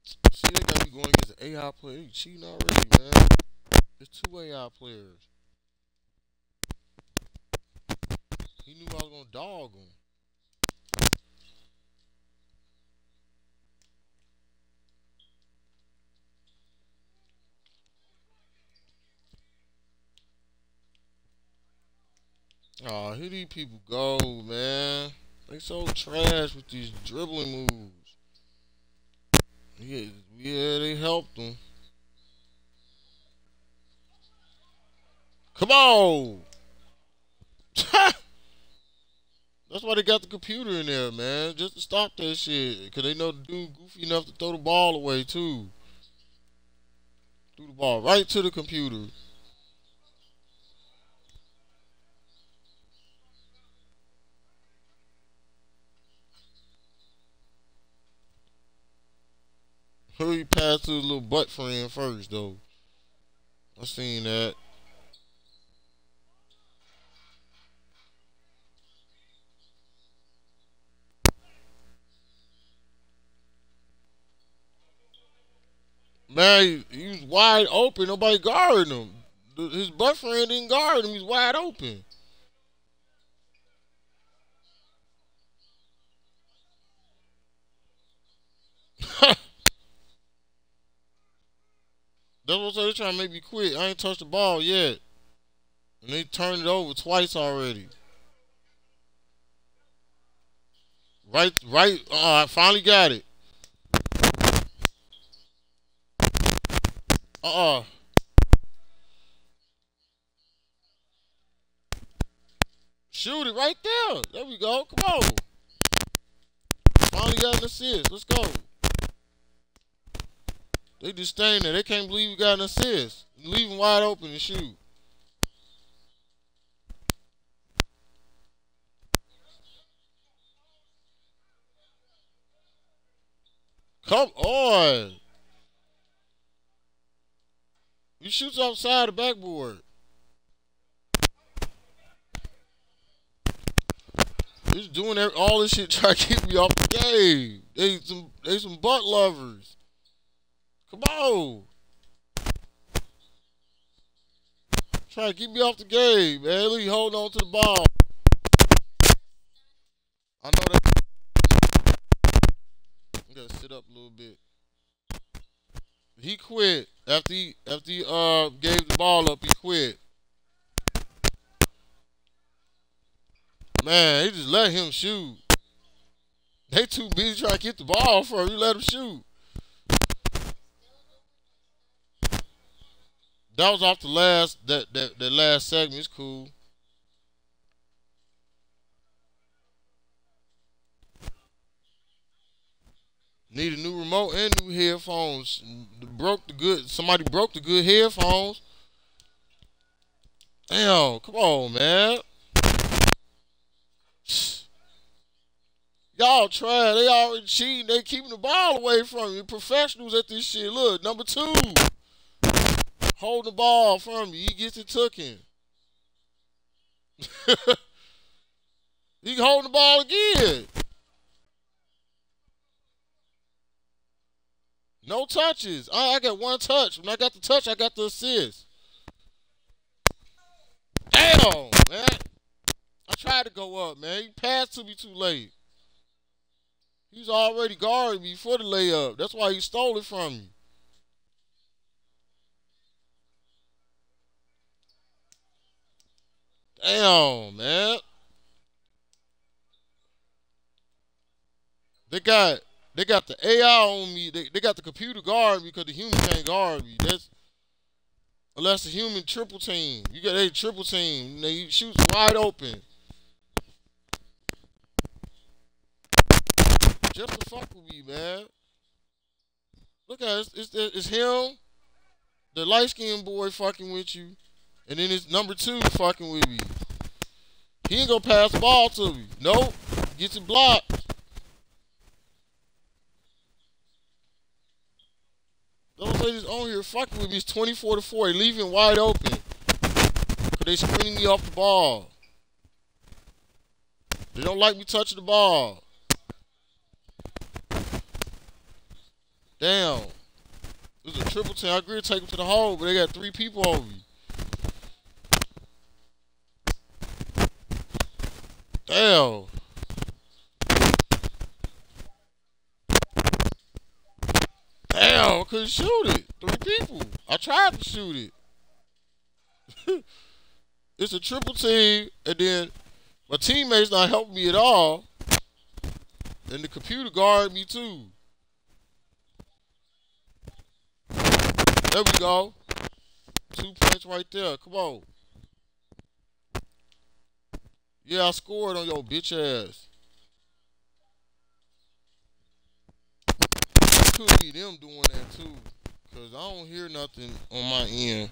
See, they got me going against an AI player. You cheating already, man. There's two AI players. He knew I was gonna dog him. Oh, here these people go, man. They so trash with these dribbling moves. Yeah, yeah, they helped him. Come on. That's why they got the computer in there, man. Just to stop that shit. Because they know the dude goofy enough to throw the ball away, too. Threw the ball right to the computer. Who he passed his little butt friend first, though. I seen that. Man, he, was wide open. Nobody guarding him. His butt friend didn't guard him. He's wide open. That's what I'm saying. they're trying to make me quit. I ain't touched the ball yet. And they turned it over twice already. Right, right. Uh, I finally got it. Uh-uh. Shoot it right there. There we go. Come on. Finally got an assist. Let's go. They just standing there. They can't believe we got an assist. Leave him wide open and shoot. Come on. You shoots outside the backboard. Just doing all this shit trying to keep me off the game. They some they some butt lovers. Come on. Trying to keep me off the game, man. Look, holding on to the ball. I know that. I gotta sit up a little bit. He quit after he after he uh gave the ball up. He quit. Man, he just let him shoot. They too busy trying to get the ball from you. Let him shoot. That was off the last that that, that last segment. It's cool. Need a new remote and new headphones. Broke the good. Somebody broke the good headphones. Damn, come on, man. Y'all try. They already cheating. They keeping the ball away from you. Professionals at this shit. Look, number two. Hold the ball from you. He gets it taken. he hold the ball again. No touches. I, I got one touch. When I got the touch, I got the assist. Damn, man. I tried to go up, man. He passed to me too late. He's already guarding me for the layup. That's why he stole it from me. Damn, man. They got they got the AI on me. They, they got the computer guard me because the human can't guard me. That's unless the human triple team. You got a triple team. They shoot wide open. Just to fuck with me, man. Look at it. It's, it's, it's him, the light skinned boy fucking with you, and then it's number two fucking with me. He ain't gonna pass the ball to me. Nope. Gets it blocked. Those ladies on here fucking with me. It's 24 to 4. They leaving wide open. Cause they screening me off the ball. They don't like me touching the ball. Damn. This is a triple. I agree to take them to the hole, but they got three people on me. Damn. Damn, I couldn't shoot it. Three people. I tried to shoot it. it's a triple team, and then my teammates not helping me at all. And the computer guarded me too. There we go. Two points right there. Come on. Yeah, I scored on your bitch ass. Could be them doing that too. Cause I don't hear nothing on my end.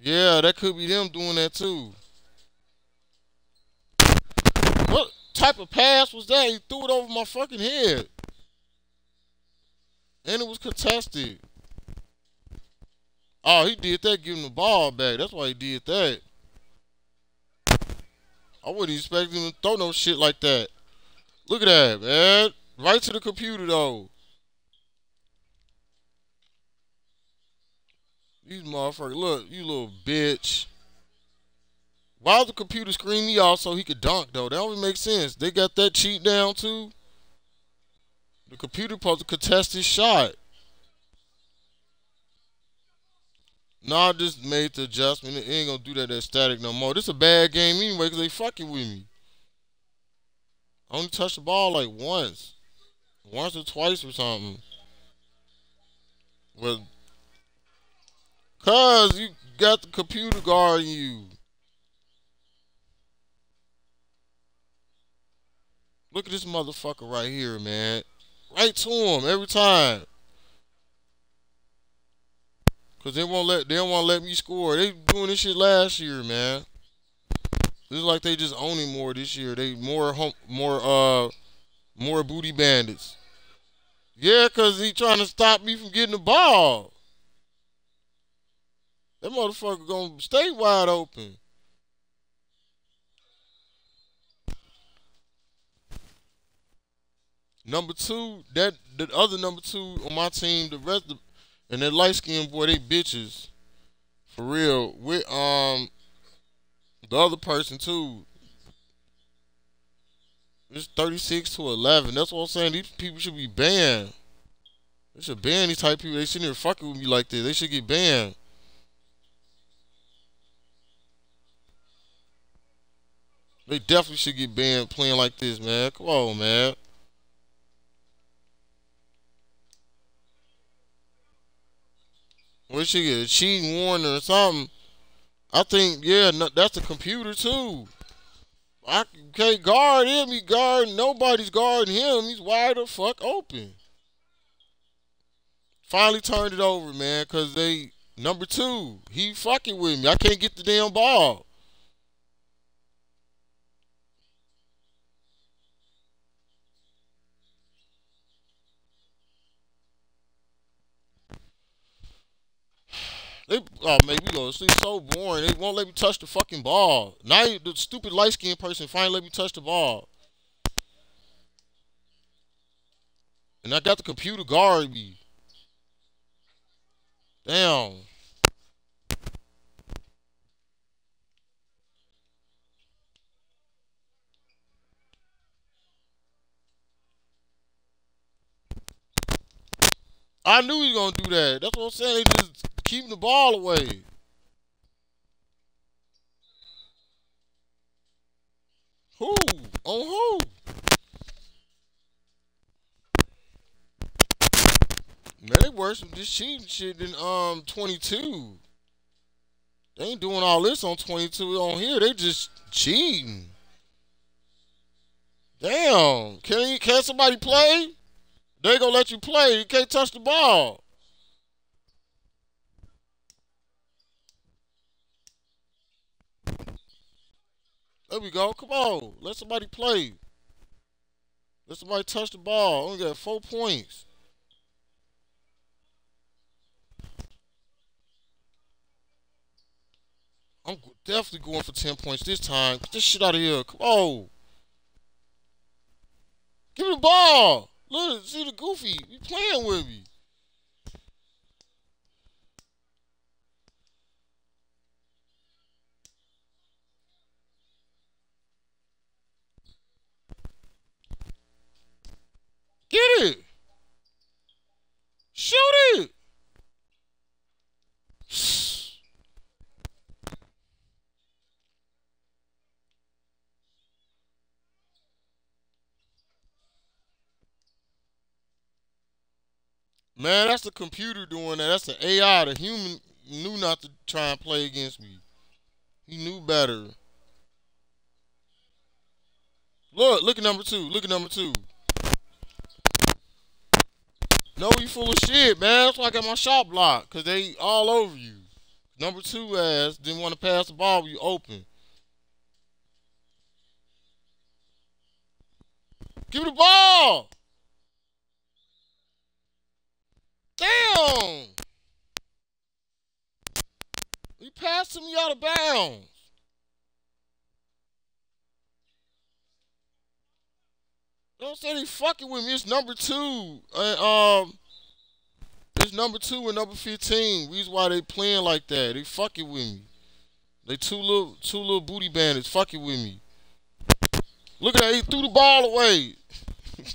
Yeah, that could be them doing that too. What type of pass was that? He threw it over my fucking head. And it was contested. Oh, he did that, giving the ball back. That's why he did that. I wouldn't expect him to throw no shit like that. Look at that, man. Right to the computer, though. These motherfuckers, look, you little bitch. Why the computer screen me off so he could dunk, though? That don't make sense. They got that cheat down, too. The computer supposed to contest his shot. No, I just made the adjustment. It ain't gonna do that that static no more. This a bad game anyway because they fucking with me. I only touched the ball like once. Once or twice or something. Well, cause you got the computer guarding you. Look at this motherfucker right here, man. Right to him every time. Cause they won't let they to let me score. They doing this shit last year, man. It's like they just owning more this year. They more home, more uh more booty bandits. Yeah, cause he trying to stop me from getting the ball. That motherfucker gonna stay wide open. Number two, that the other number two on my team, the rest of and that light skinned boy, they bitches. For real. With um the other person too. It's 36 to 11. That's what I'm saying. These people should be banned. They should ban these type people. They shouldn't even fucking with me like this. They should get banned. They definitely should get banned playing like this, man. Come on, man. What she? A cheating warning or something? I think, yeah, no, that's a computer too. I can't guard him. He guard nobody's guarding him. He's wide the fuck open. Finally turned it over, man, cause they number two. He fucking with me. I can't get the damn ball. They oh man, we go. It's so boring. They won't let me touch the fucking ball. Now the stupid light skinned person finally let me touch the ball. And I got the computer guard me. Damn. I knew he was gonna do that. That's what I'm saying. They just keeping the ball away. Who? On who? Man, they worse with this cheating shit than um 22. They ain't doing all this on 22 on here. They just cheating. Damn. Can can somebody play? They gonna let you play. You can't touch the ball. There we go. Come on. Let somebody play. Let somebody touch the ball. Only got four points. I'm definitely going for 10 points this time. Get this shit out of here. Come on. Give me the ball. Look, see the goofy. You playing with me. Get it. Shoot it. Man, that's the computer doing that. That's the AI. The human knew not to try and play against me. He knew better. Look, look at number two. Look at number two. No, you full of shit, man. That's why I got my shot blocked. Because they all over you. Number two ass didn't want to pass the ball when you open. Give me the ball. Damn. You passing me out of bounds. Don't say they fucking with me. It's number two. And, um, it's number two and number 15. Reason why they playing like that. They fucking with me. They two little two little booty bandits fucking with me. Look at that. He threw the ball away.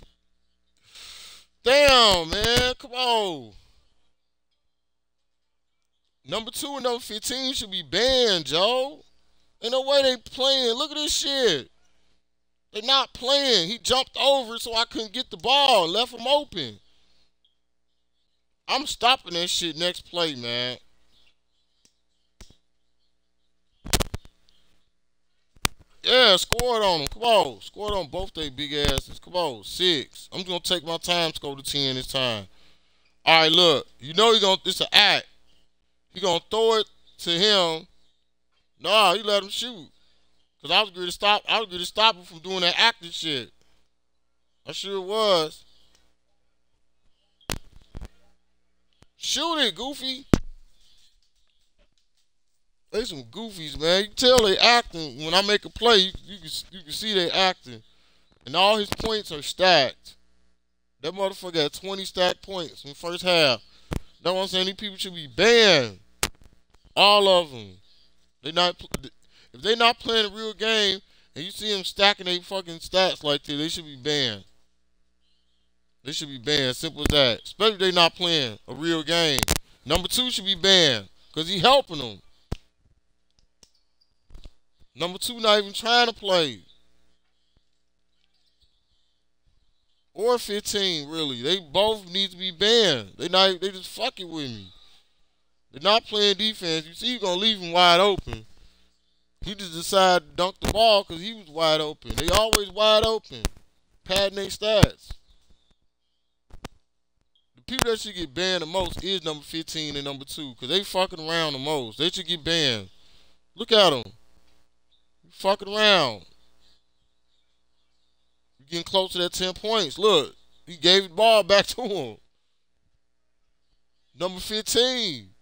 Damn, man. Come on. Number two and number 15 should be banned, Joe. Ain't no way they playing. Look at this shit. They're not playing. He jumped over so I couldn't get the ball. Left him open. I'm stopping that shit next play, man. Yeah, scored on them. Come on. Scored on both they big asses. Come on. Six. I'm going to take my time to go to 10 this time. All right, look. You know you're going to, it's an act. he gonna throw it to him. Nah, he let him shoot. Cause I was going to stop. I was going to stop him from doing that acting shit. I sure was. Shoot it, Goofy. They some goofies, man. You tell they acting. When I make a play, you, you, can, you can see they acting. And all his points are stacked. That motherfucker had 20 stacked points in the first half. That's what I'm saying. These people should be banned. All of them. They not if they're not playing a real game and you see them stacking their fucking stats like that, they should be banned. They should be banned. Simple as that. Especially if they're not playing a real game. Number two should be banned because he helping them. Number two not even trying to play. Or 15, really. They both need to be banned. They not they just fucking with me. They're not playing defense. You see, you're gonna leave them wide open. He just decided to dunk the ball because he was wide open. They always wide open, padding their stats. The people that should get banned the most is number 15 and number 2 because they fucking around the most. They should get banned. Look at them. Fucking around. You're getting close to that 10 points. Look, he gave the ball back to him. Number 15.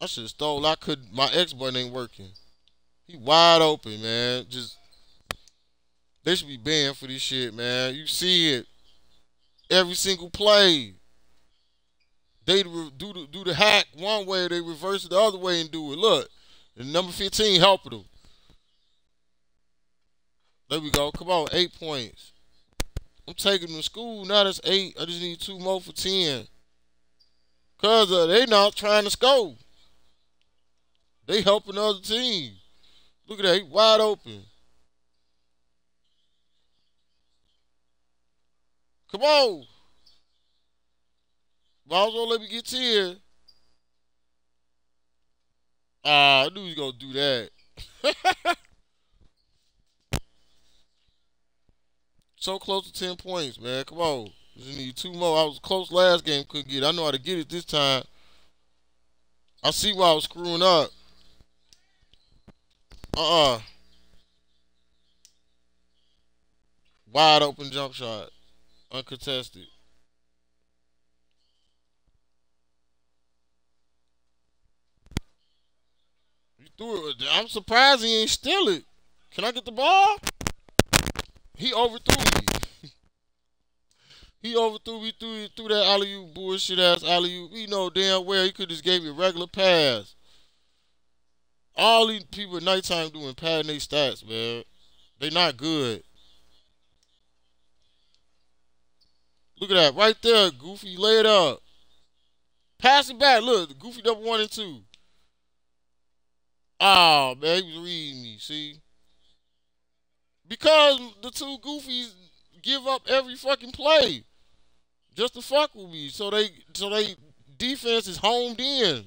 I should have stole. I could. My X button ain't working. He wide open, man. Just they should be banned for this shit, man. You see it every single play. They do the, do the hack one way, they reverse it the other way and do it. Look, and number 15 helping them. There we go. Come on, eight points. I'm taking them to school. Now that's eight. I just need two more for 10. Because uh, they not trying to score. They helping the other team. Look at that, he wide open. Come on. As well let me get to here. Ah, I knew he was gonna do that. so close to 10 points, man. Come on. Just need two more. I was close last game, couldn't get it. I know how to get it this time. I see why I was screwing up. Uh-uh. Wide open jump shot. Uncontested. You threw it. I'm surprised he ain't steal it. Can I get the ball? He overthrew me. he overthrew me through, through that alley you bullshit ass alley You. He know damn well he could just gave me a regular pass. All these people at nighttime doing padding their stats, man. They not good. Look at that. Right there, Goofy. Lay it up. Pass it back. Look, Goofy double one and two. Oh, man, he was reading me. See? Because the two Goofies give up every fucking play just to fuck with me. So they so they defense is homed in.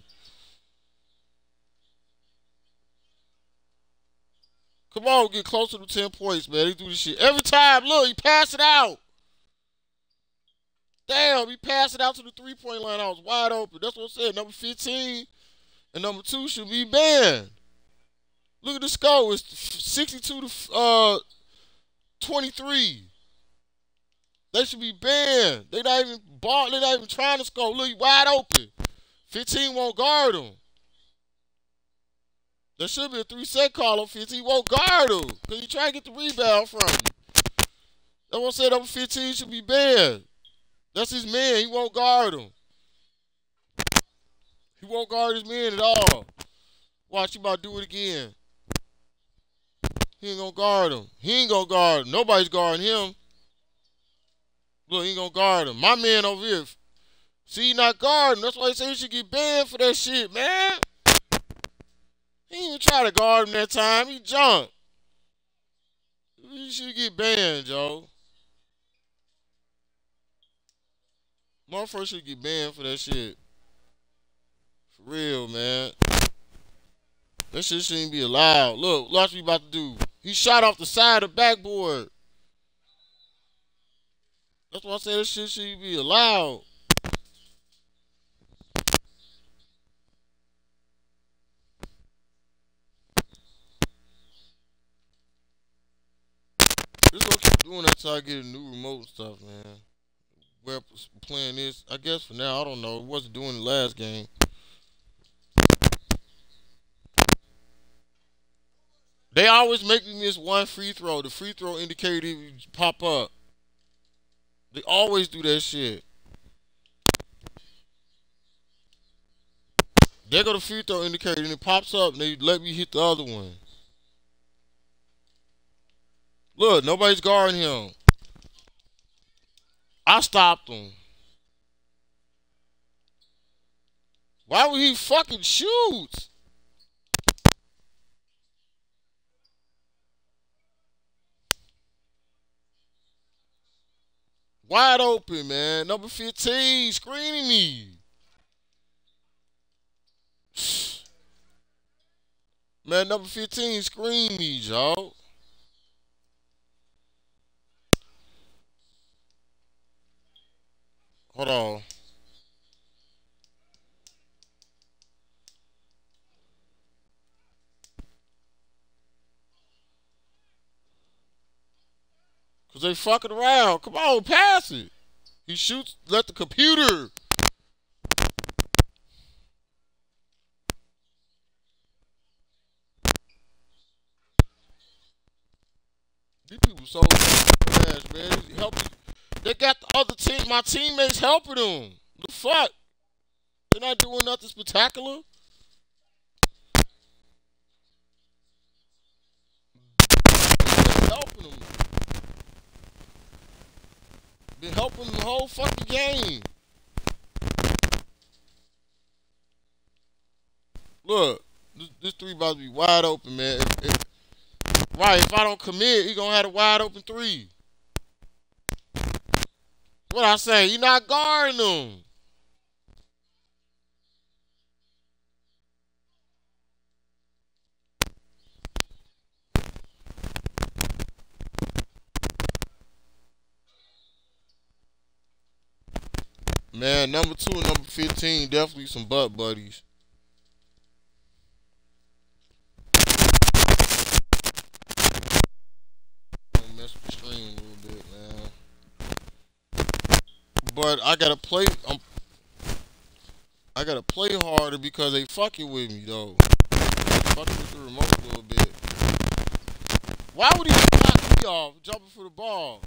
Come on, get closer to 10 points, man. He do this shit. Every time, look, he pass it out. Damn, he passed it out to the three-point line. I was wide open. That's what I said. Number 15 and number 2 should be banned. Look at the score. It's 62 to uh, 23. They should be banned. They not even ball. They not even trying to score. Look, he wide open. 15 won't guard him. There should be a three set call on 15. He won't guard him because he trying to get the rebound from you. What I said. Number 15 should be banned. That's his man. He won't guard him. He won't guard his man at all. Watch him about to do it again. He ain't gonna guard him. He ain't gonna guard him. Nobody's guarding him. Look, he ain't gonna guard him. My man over here. See, he not guarding. That's why he said he should get banned for that shit, man. He didn't try to guard him that time. He jumped. You should get banned, Joe. Motherfucker should get banned for that shit. For real, man. That shit shouldn't be allowed. Look, watch what he about to do. He shot off the side of the backboard. That's why I say this shit shouldn't be allowed. Doing that until I get a new remote stuff, man. We're playing this. I guess for now, I don't know. It wasn't doing the last game. They always make me miss one free throw. The free throw indicator pop up. They always do that shit. They go to free throw indicator and it pops up and they let me hit the other one. Look, nobody's guarding him. I stopped him. Why would he fucking shoot? Wide open, man. Number 15 screening me. Man, number 15 screen me, y'all. Hold on. Cause they fucking around. Come on, pass it. He shoots. Let the computer. These people so trash, man. Help. They got the other team. My teammates helping them. The fuck? They're not doing nothing spectacular. helping them. Been helping the whole fucking game. Look, this, this three about to be wide open, man. If, if, right, if I don't commit, he gonna have a wide open three. What I say? You not guarding them. Man, number two and number 15, definitely some butt buddies. mess with the stream a little bit, man. But I gotta play. I'm, I gotta play harder because they fucking with me though. Fucking with the remote a little bit. Why would he knock me off jumping for the ball?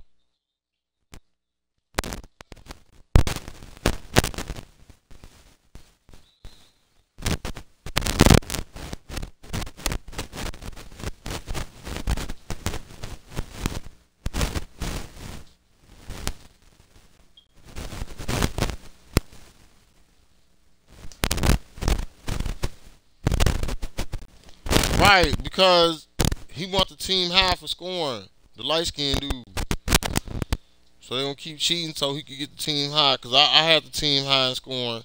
Right, because he wants the team high for scoring. The light skinned dude. So they're going to keep cheating so he can get the team high. Because I, I had the team high in scoring.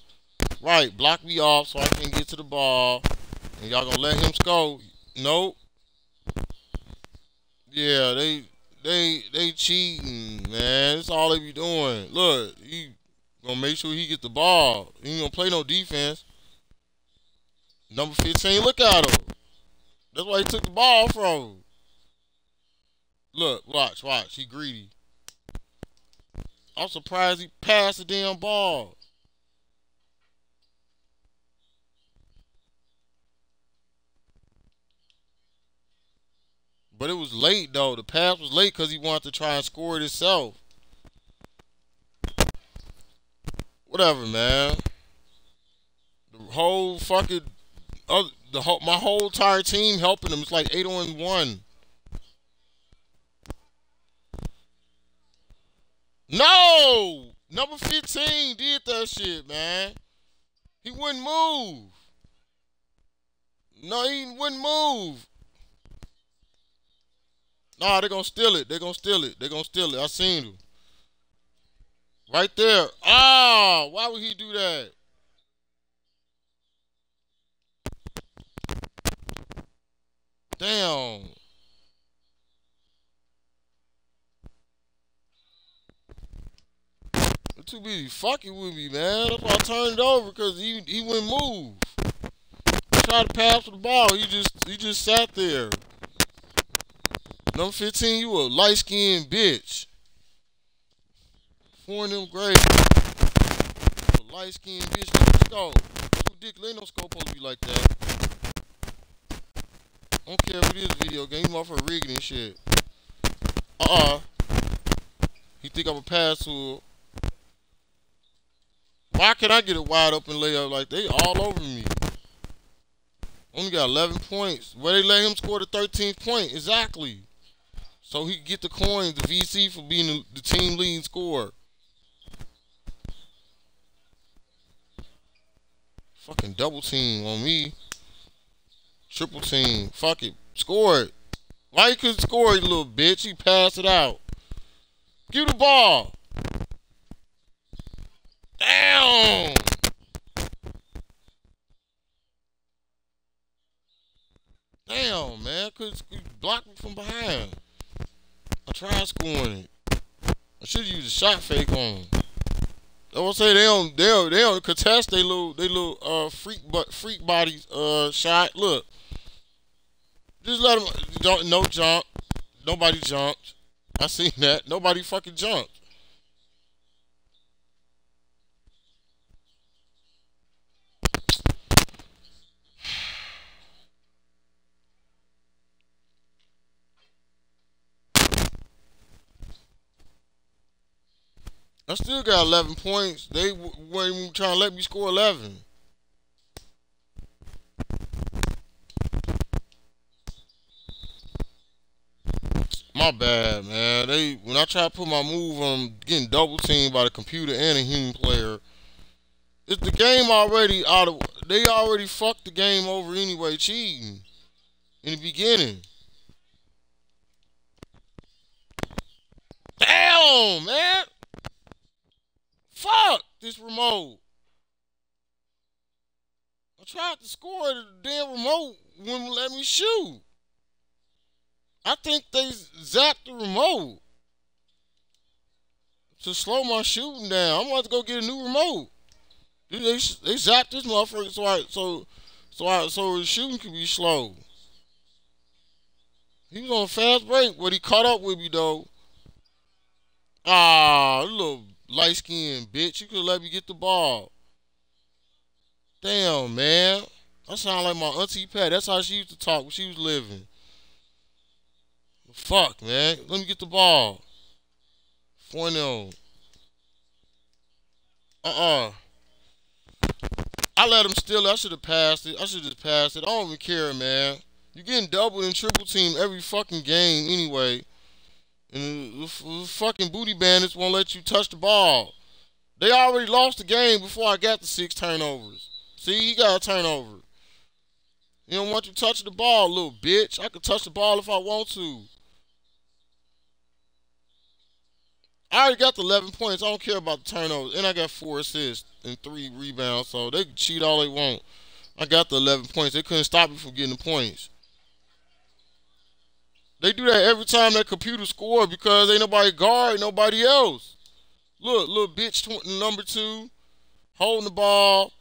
Right, block me off so I can get to the ball. And y'all to let him score. Nope. Yeah, they they they cheating, man. That's all they be doing. Look, he gonna make sure he get the ball. He ain't gonna play no defense. Number 15, look at him. That's why he took the ball from him. Look, watch, watch. He greedy. I'm surprised he passed the damn ball. But it was late though. The pass was late because he wanted to try and score it himself. Whatever, man. The whole fucking other, the whole, my whole entire team helping him. It's like eight on one. No! Number 15 did that shit, man. He wouldn't move. No, he wouldn't move. Nah, they're gonna steal it. They're gonna steal it. They're gonna steal it. I seen him. Right there. Ah, why would he do that? Damn. They're too busy fucking with me, man. That's why I turned over because he he wouldn't move. I tried to pass the ball. He just he just sat there. Number 15, you a light skinned bitch. Four of them grades. Light skinned bitch. Let's go. It's ridiculous. Ain't no scope supposed to be like that. I don't care if it is a video game. You motherfucker rigging and shit. Uh-uh. He think I'm a pass to Why can I get it wide open layup like they all over me? Only got 11 points. Where they let him score the 13th point. Exactly. So he get the coins, the VC for being the team leading scorer. Fucking double team on me. Triple team. Fuck it. Score it. Why you couldn't score it, little bitch? He passed it out. Give the ball. Damn. Damn, man. Could block me from behind. I tried scoring it. I should use a shot fake on. him. I will say they don't they don't they don't contest they little they little uh freak but freak bodies uh shot. Look, just let them don't no jump. Nobody jumped. I seen that. Nobody fucking jumped. I still got 11 points. They weren't even trying to let me score 11. My bad, man. They when I try to put my move on getting double teamed by the computer and a human player. It's the game already out of they already fucked the game over anyway, cheating in the beginning. Damn, man. Fuck this remote. I tried to score the damn remote wouldn't let me shoot. I think they zapped the remote to slow my shooting down. I'm about to go get a new remote. They they, they zapped this motherfucker so I so so I so his shooting could be slow. He was on a fast break, but he caught up with me though. Ah, little light skinned bitch. You could let me get the ball. Damn, man. I sound like my auntie Pat. That's how she used to talk when she was living. Fuck, man. Let me get the ball. 4 0. Uh uh. I let him steal it. I should have passed it. I should have passed it. I don't even care, man. You're getting double and triple team every fucking game anyway. And the, fucking booty bandits won't let you touch the ball. They already lost the game before I got the six turnovers. See, you got a turnover. You don't want you touching the ball, little bitch. I can touch the ball if I want to. I already got the 11 points. I don't care about the turnovers. And I got four assists and three rebounds. So they can cheat all they want. I got the 11 points. They couldn't stop me from getting the points. They do that every time that computer score because ain't nobody guard nobody else. Look, little bitch number two, holding the ball,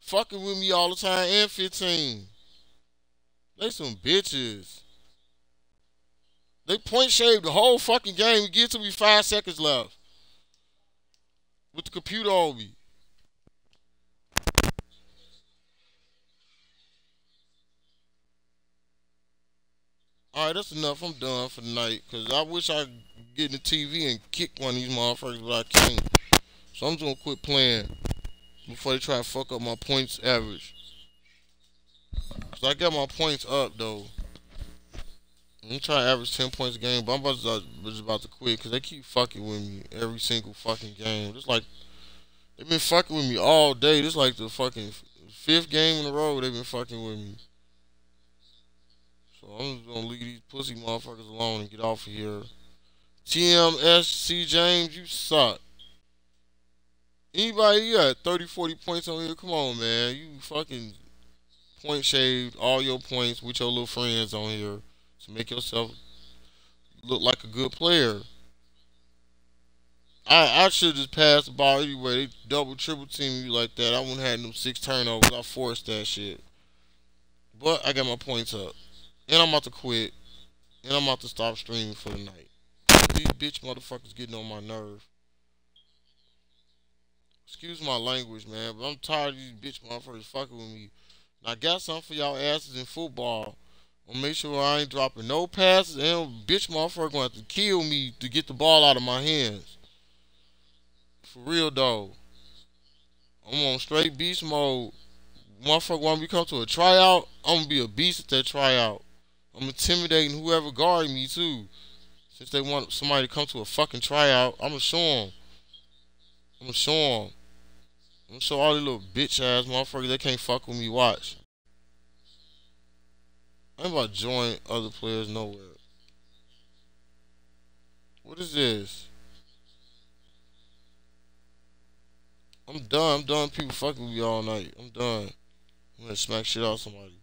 fucking with me all the time, and 15. They some bitches. They point shaved the whole fucking game. We get to me five seconds left. With the computer on me. All right, that's enough. I'm done for tonight. Because I wish I could get in the TV and kick one of these motherfuckers, but I can't. So I'm just going to quit playing before they try to fuck up my points average. Because I got my points up, though. I'm trying to average 10 points a game, but I'm about to, just about to quit because they keep fucking with me every single fucking game. It's like, they've been fucking with me all day. This is like the fucking fifth game in a row they've been fucking with me. So I'm just gonna leave these pussy motherfuckers alone and get off of here. TMSC James, you suck. Anybody, you got 30, 40 points on here? Come on, man. You fucking point shaved all your points with your little friends on here to make yourself look like a good player. I I should just pass the ball anyway. They double triple team you like that. I wouldn't have them six turnovers. I forced that shit. But I got my points up. And I'm about to quit. And I'm about to stop streaming for the night. These bitch motherfuckers getting on my nerve. Excuse my language, man, but I'm tired of these bitch motherfuckers fucking with me. I got something for y'all asses in football. I'll make sure I ain't dropping no passes and bitch motherfucker gonna have to kill me to get the ball out of my hands. For real though. I'm on straight beast mode. Motherfucker want me to come to a tryout, I'm gonna be a beast at that tryout. I'm intimidating whoever guarding me too. Since they want somebody to come to a fucking tryout, I'm gonna show them. I'm gonna show them. I'm gonna show all these little bitch ass motherfuckers they can't fuck with me. Watch. I'm about to join other players nowhere. What is this? I'm done. I'm done. People fucking with me all night. I'm done. I'm gonna smack shit out somebody.